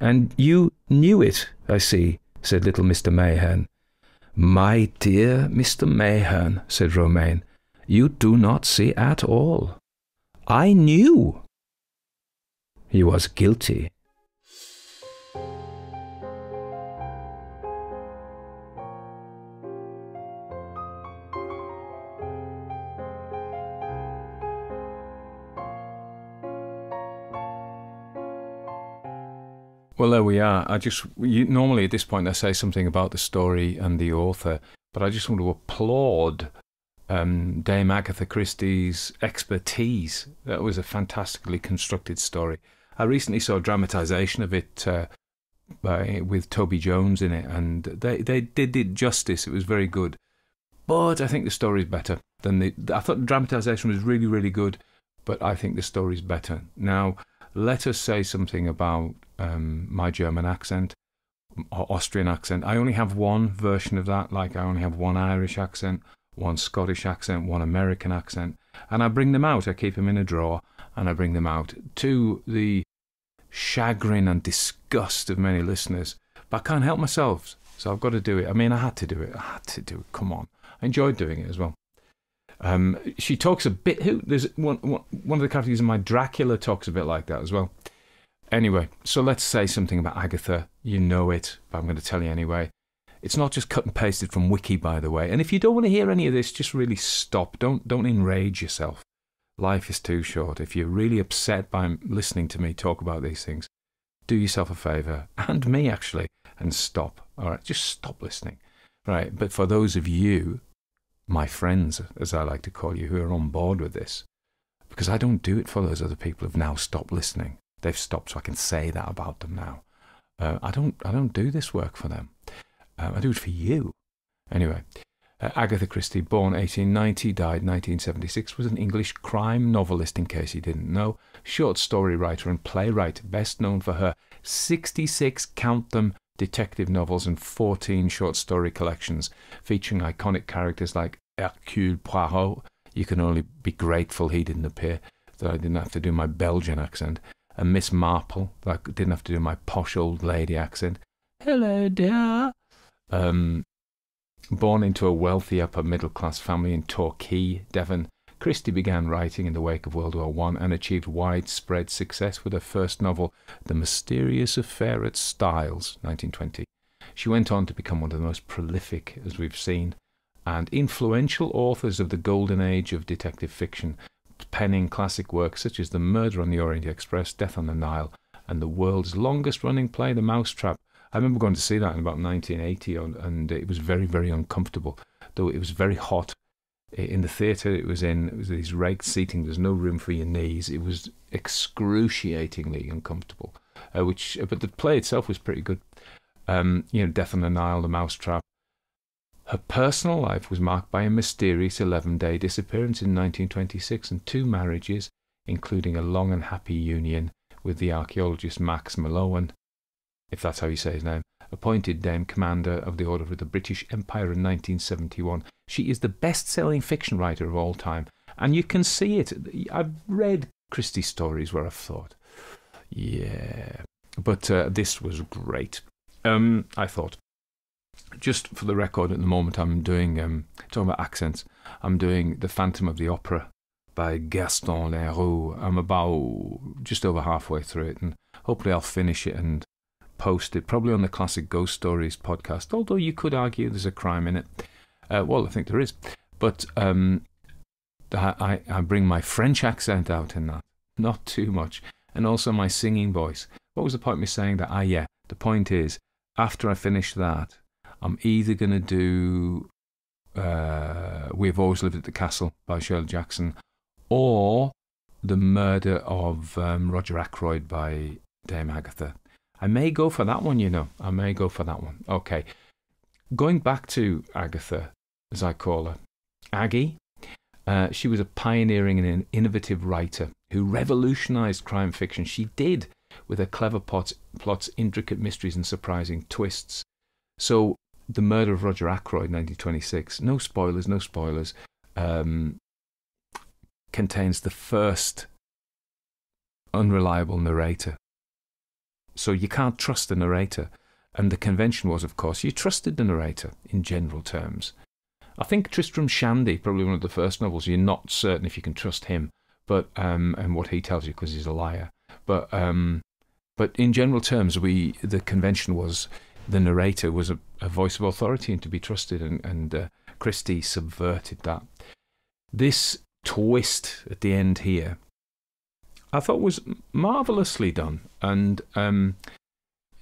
and you knew it. I see, said little Mr. Mayherne. My dear Mr. Mayherne, said Romaine, you do not see at all. I knew. He was guilty. Well, there we are. I just you, normally at this point I say something about the story and the author, but I just want to applaud um, Dame Agatha Christie's expertise. That was a fantastically constructed story. I recently saw a dramatisation of it uh, by, with Toby Jones in it, and they, they did it justice. It was very good. But I think the story is better than the. I thought the dramatisation was really, really good, but I think the story is better. Now, let us say something about um, my German accent or Austrian accent. I only have one version of that, like I only have one Irish accent one Scottish accent, one American accent, and I bring them out. I keep them in a drawer and I bring them out to the chagrin and disgust of many listeners. But I can't help myself, so I've got to do it. I mean, I had to do it. I had to do it. Come on. I enjoyed doing it as well. Um, she talks a bit. Who there's one, one one of the characters in my Dracula talks a bit like that as well. Anyway, so let's say something about Agatha. You know it, but I'm going to tell you anyway. It's not just cut and pasted from Wiki, by the way. And if you don't want to hear any of this, just really stop. Don't don't enrage yourself. Life is too short. If you're really upset by listening to me talk about these things, do yourself a favour, and me actually, and stop. All right, just stop listening. Right, but for those of you, my friends, as I like to call you, who are on board with this, because I don't do it for those other people who've now stopped listening. They've stopped, so I can say that about them now. Uh, I don't. I don't do this work for them. Um, I do it for you. Anyway, uh, Agatha Christie, born 1890, died 1976, was an English crime novelist, in case you didn't know, short story writer and playwright, best known for her 66, count them, detective novels and 14 short story collections featuring iconic characters like Hercule Poirot. You can only be grateful he didn't appear, that I didn't have to do my Belgian accent, and Miss Marple, I didn't have to do my posh old lady accent. Hello, dear. Um, born into a wealthy upper middle class family in Torquay, Devon, Christie began writing in the wake of World War I and achieved widespread success with her first novel, The Mysterious Affair at Styles, 1920. She went on to become one of the most prolific, as we've seen, and influential authors of the golden age of detective fiction, penning classic works such as The Murder on the Orient Express, Death on the Nile, and the world's longest running play, The Mousetrap, I remember going to see that in about 1980, and it was very, very uncomfortable. Though it was very hot in the theatre it was in, it was these ragged seating. There's no room for your knees. It was excruciatingly uncomfortable. Uh, which, but the play itself was pretty good. Um, you know, Death on the Nile, The Mousetrap. Her personal life was marked by a mysterious 11 day disappearance in 1926 and two marriages, including a long and happy union with the archaeologist Max Mallowan if that's how you say his name, appointed Dame Commander of the Order of the British Empire in 1971. She is the best selling fiction writer of all time. And you can see it. I've read Christie's stories where I've thought, yeah. But uh, this was great. Um, I thought. Just for the record, at the moment, I'm doing, um, talking about accents, I'm doing The Phantom of the Opera by Gaston Leroux. I'm about just over halfway through it, and hopefully I'll finish it and post it, probably on the Classic Ghost Stories podcast, although you could argue there's a crime in it. Uh, well, I think there is. But um, I, I bring my French accent out in that, not too much, and also my singing voice. What was the point of me saying that? Ah, yeah, the point is, after I finish that, I'm either going to do uh, We've Always Lived at the Castle by Shirley Jackson or The Murder of um, Roger Ackroyd by Dame Agatha. I may go for that one, you know. I may go for that one. Okay. Going back to Agatha, as I call her, Aggie, uh, she was a pioneering and an innovative writer who revolutionized crime fiction. She did with her clever plots, plots, intricate mysteries, and surprising twists. So, The Murder of Roger Ackroyd, 1926, no spoilers, no spoilers, um, contains the first unreliable narrator so you can't trust the narrator. And the convention was, of course, you trusted the narrator in general terms. I think Tristram Shandy, probably one of the first novels, you're not certain if you can trust him, but um, and what he tells you because he's a liar. But um, but in general terms, we the convention was the narrator was a, a voice of authority and to be trusted, and, and uh, Christie subverted that. This twist at the end here I thought was marvelously done. And um,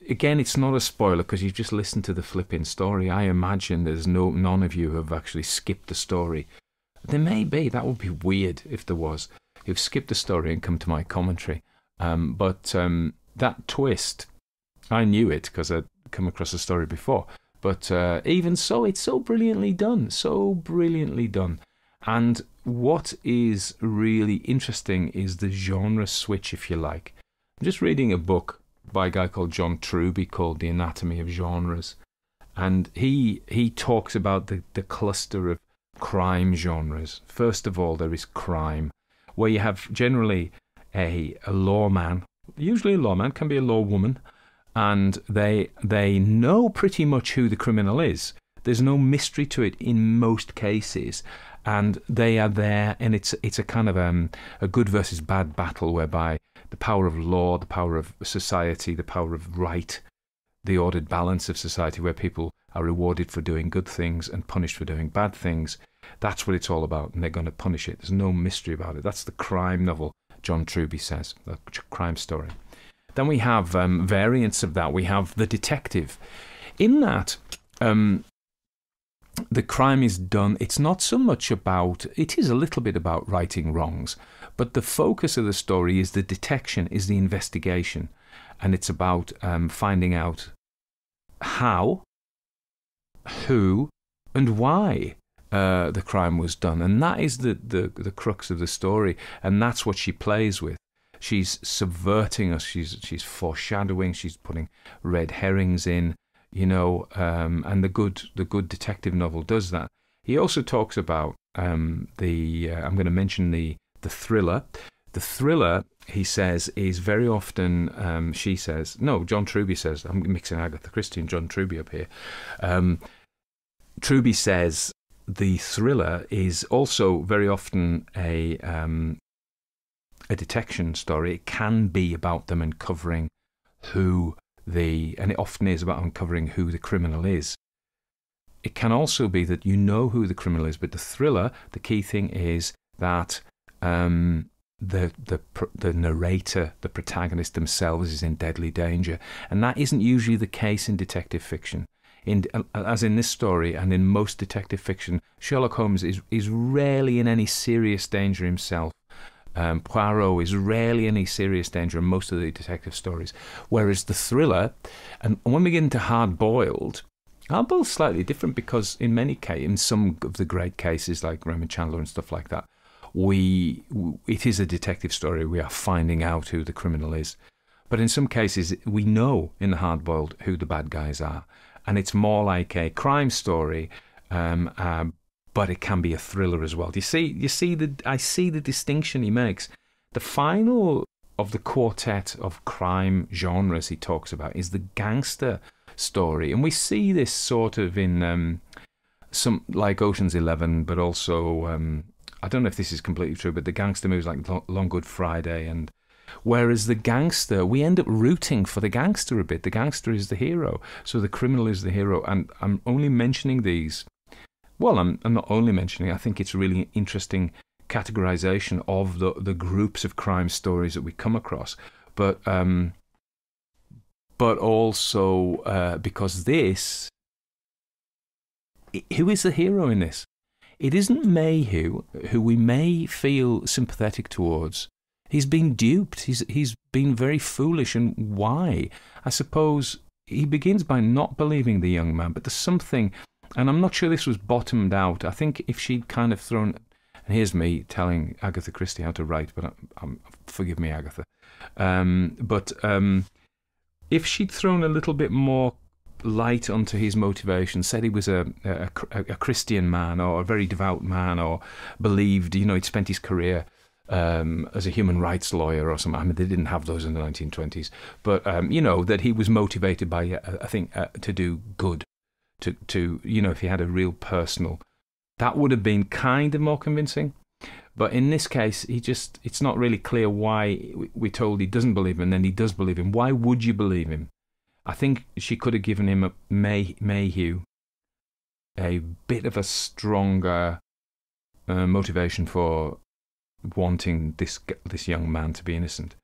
again, it's not a spoiler because you've just listened to the flipping story. I imagine there's no none of you have actually skipped the story. There may be. That would be weird if there was. Who've skipped the story and come to my commentary. Um, but um, that twist, I knew it because I'd come across the story before. But uh, even so, it's so brilliantly done. So brilliantly done. And what is really interesting is the genre switch, if you like. I'm just reading a book by a guy called John Truby called The Anatomy of Genres. And he he talks about the, the cluster of crime genres. First of all, there is crime, where you have generally a, a lawman, usually a lawman, can be a lawwoman, and they they know pretty much who the criminal is. There's no mystery to it in most cases, and they are there, and it's it's a kind of um, a good versus bad battle whereby the power of law, the power of society, the power of right, the ordered balance of society where people are rewarded for doing good things and punished for doing bad things. That's what it's all about, and they're going to punish it. There's no mystery about it. That's the crime novel, John Truby says, the crime story. Then we have um, variants of that. We have the detective. In that, um, the crime is done. It's not so much about, it is a little bit about righting wrongs, but the focus of the story is the detection, is the investigation. And it's about um, finding out how, who, and why uh, the crime was done. And that is the, the, the crux of the story. And that's what she plays with. She's subverting us. She's, she's foreshadowing. She's putting red herrings in you know, um, and the good the good detective novel does that. He also talks about um, the uh, I'm going to mention the the thriller. The thriller, he says, is very often, um, she says, no, John Truby says, I'm mixing Agatha Christie and John Truby up here. Um, Truby says the thriller is also very often a um, a detection story. It can be about them uncovering who the, and it often is about uncovering who the criminal is. It can also be that you know who the criminal is, but the thriller, the key thing is that um, the the the narrator, the protagonist themselves, is in deadly danger, and that isn't usually the case in detective fiction. In, as in this story and in most detective fiction, Sherlock Holmes is, is rarely in any serious danger himself. Um, Poirot is rarely any serious danger in most of the detective stories. Whereas the thriller, and when we get into hard boiled, are both slightly different because in many cases, in some of the great cases like Raymond Chandler and stuff like that, we it is a detective story. We are finding out who the criminal is. But in some cases, we know in the hard boiled who the bad guys are. And it's more like a crime story, um, um, but it can be a thriller as well. Do you see? You see the I see the distinction he makes. The final of the quartet of crime genres he talks about is the gangster story, and we see this sort of in um, some like Ocean's Eleven, but also um, I don't know if this is completely true, but the gangster movies like Long Good Friday and. Whereas the gangster, we end up rooting for the gangster a bit. The gangster is the hero, so the criminal is the hero. And I'm only mentioning these well, I'm, I'm not only mentioning, I think it's a really interesting categorization of the, the groups of crime stories that we come across. But, um, but also uh, because this, who is the hero in this? It isn't Mayhew, who we may feel sympathetic towards. He's been duped. He's he's been very foolish, and why? I suppose he begins by not believing the young man, but there's something and I'm not sure this was bottomed out. I think if she'd kind of thrown, and here's me telling Agatha Christie how to write, but I'm, I'm, forgive me, Agatha. Um, but um, if she'd thrown a little bit more light onto his motivation, said he was a, a, a, Christian man or a very devout man or believed, you know, he'd spent his career um, as a human rights lawyer or something. I mean, they didn't have those in the 1920s, but, um, you know, that he was motivated by, uh, I think, uh, to do good to, to you know, if he had a real personal, that would have been kind of more convincing. But in this case, he just, it's not really clear why we're told he doesn't believe him and then he does believe him. Why would you believe him? I think she could have given him a May, Mayhew a bit of a stronger uh, motivation for wanting this this young man to be innocent.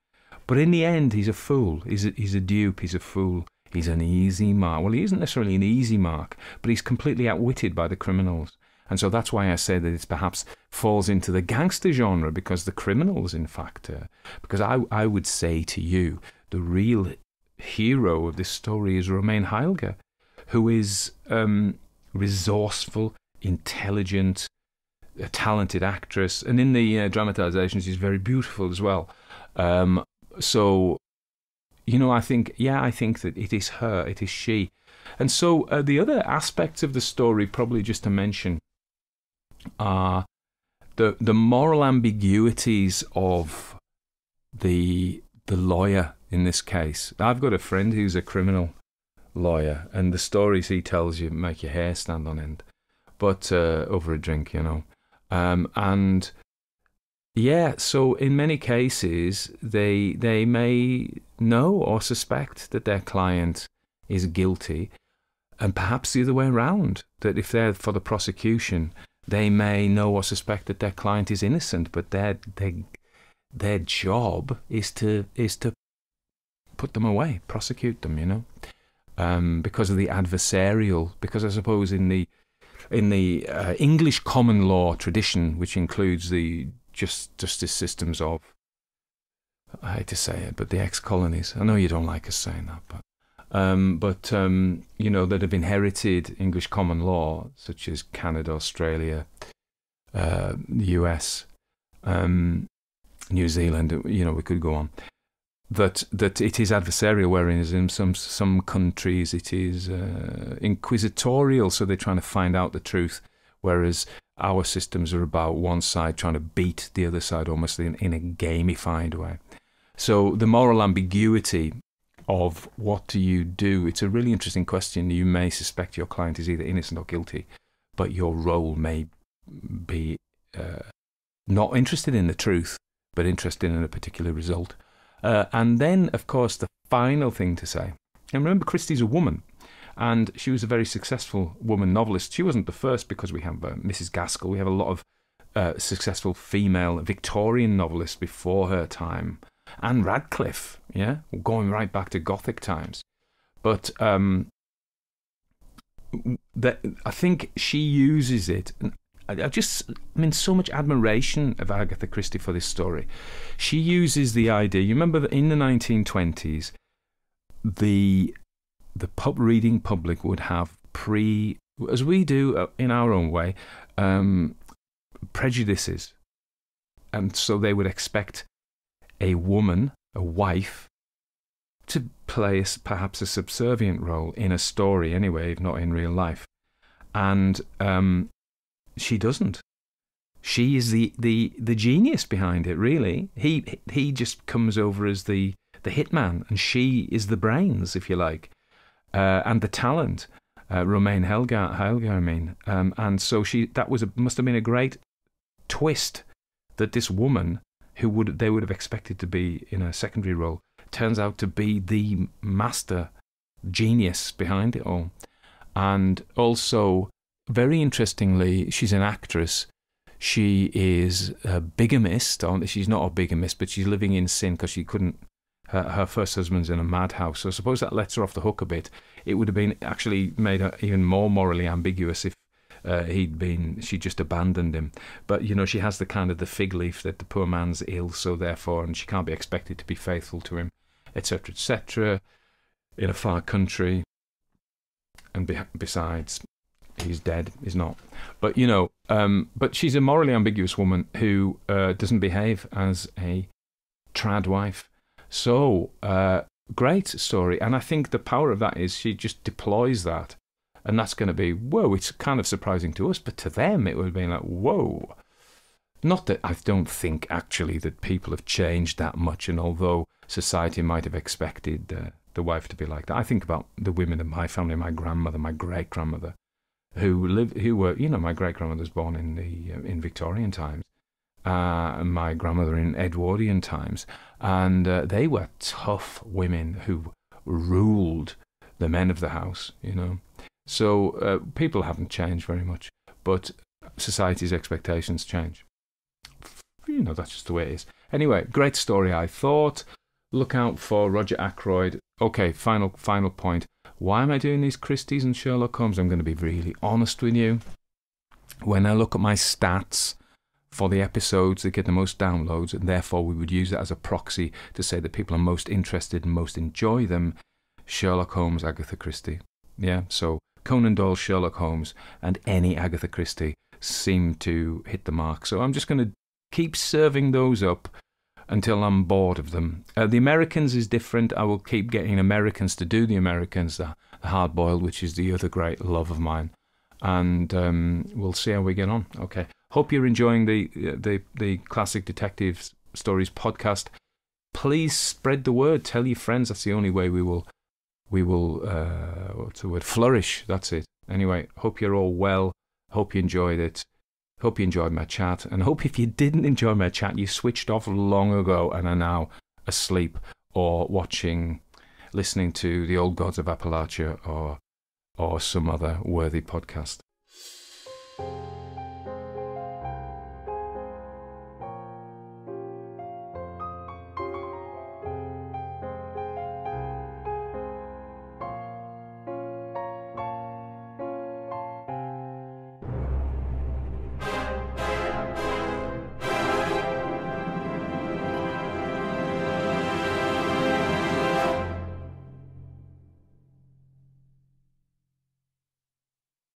But in the end, he's a fool. He's a, he's a dupe. He's a fool. He's an easy mark. Well, he isn't necessarily an easy mark, but he's completely outwitted by the criminals. And so that's why I say that it perhaps falls into the gangster genre because the criminals, in fact, uh, because I, I would say to you, the real hero of this story is Romaine Heilger, who is um, resourceful, intelligent, a talented actress, and in the uh, dramatization, she's very beautiful as well. Um, so, you know, I think, yeah, I think that it is her, it is she. And so uh, the other aspects of the story, probably just to mention, are the the moral ambiguities of the the lawyer in this case. I've got a friend who's a criminal lawyer, and the stories he tells you make your hair stand on end. But uh, over a drink, you know, um, and yeah, so in many cases they they may know or suspect that their client is guilty, and perhaps the other way around. That if they're for the prosecution, they may know or suspect that their client is innocent, but their their their job is to is to put them away, prosecute them. You know, um, because of the adversarial. Because I suppose in the in the uh, English common law tradition, which includes the just justice systems of I hate to say it, but the ex-colonies. I know you don't like us saying that, but um, but um, you know that have inherited English common law, such as Canada, Australia, uh, the US, um, New Zealand. You know, we could go on. That that it is adversarial, whereas in some some countries it is uh, inquisitorial. So they're trying to find out the truth, whereas our systems are about one side trying to beat the other side almost in, in a gamified way. So the moral ambiguity of what do you do? It's a really interesting question. You may suspect your client is either innocent or guilty, but your role may be uh, not interested in the truth, but interested in a particular result. Uh, and then, of course, the final thing to say. And remember, Christie's a woman, and she was a very successful woman novelist. She wasn't the first because we have uh, Mrs. Gaskell. We have a lot of uh, successful female Victorian novelists before her time. Ann Radcliffe, yeah, going right back to Gothic times. But um, that I think she uses it. I just, I mean, so much admiration of Agatha Christie for this story. She uses the idea. You remember that in the 1920s, the the pub reading public would have pre, as we do uh, in our own way, um, prejudices, and so they would expect a woman, a wife, to play perhaps a subservient role in a story anyway, if not in real life. And um, she doesn't. She is the, the, the genius behind it, really. He, he just comes over as the, the hitman, and she is the brains, if you like, uh, and the talent. Uh, Romaine Helga, Helga, I mean. Um, and so she that was a, must have been a great twist that this woman who would they would have expected to be in a secondary role turns out to be the master genius behind it all. And also, very interestingly, she's an actress. She is a bigamist. She's not a bigamist, but she's living in sin because she couldn't. Her, her, first husband's in a madhouse. So I suppose that lets her off the hook a bit. It would have been actually made her even more morally ambiguous if uh, he'd been she just abandoned him. But you know she has the kind of the fig leaf that the poor man's ill, so therefore, and she can't be expected to be faithful to him, etc., etc. In a far country, and be- besides, he's dead. He's not. But you know, um, but she's a morally ambiguous woman who uh, doesn't behave as a trad wife. So uh, great story, and I think the power of that is she just deploys that. And that's going to be, whoa, it's kind of surprising to us, but to them it would have been like, whoa. Not that I don't think actually that people have changed that much, and although society might have expected uh, the wife to be like that, I think about the women in my family, my grandmother, my great grandmother, who lived, who were, you know, my great grandmother was born in the uh, in Victorian times, uh, my grandmother in Edwardian times, and uh, they were tough women who ruled the men of the house, you know. So uh, people haven't changed very much, but society's expectations change. You know, that's just the way it is. Anyway, great story, I thought. look out for Roger Ackroyd. Okay, final final point. Why am I doing these Christies and Sherlock Holmes? I'm going to be really honest with you. When I look at my stats for the episodes that get the most downloads, and therefore we would use that as a proxy to say that people are most interested and most enjoy them, Sherlock Holmes, Agatha Christie. Yeah, so Conan Doyle, Sherlock Holmes, and any Agatha Christie seem to hit the mark. So I'm just going to keep serving those up until I'm bored of them. Uh, the Americans is different. I will keep getting Americans to do the Americans, the, the hard boiled, which is the other great love of mine. And um, we'll see how we get on. Okay. Hope you're enjoying the the the classic detective stories podcast. Please spread the word. Tell your friends. That's the only way we will we will uh, what's the word flourish. That's it. Anyway, hope you're all well. Hope you enjoyed it. Hope you enjoyed my chat, and hope if you didn't enjoy my chat, you switched off long ago and are now asleep or watching, listening to the Old Gods of Appalachia or or some other worthy podcast.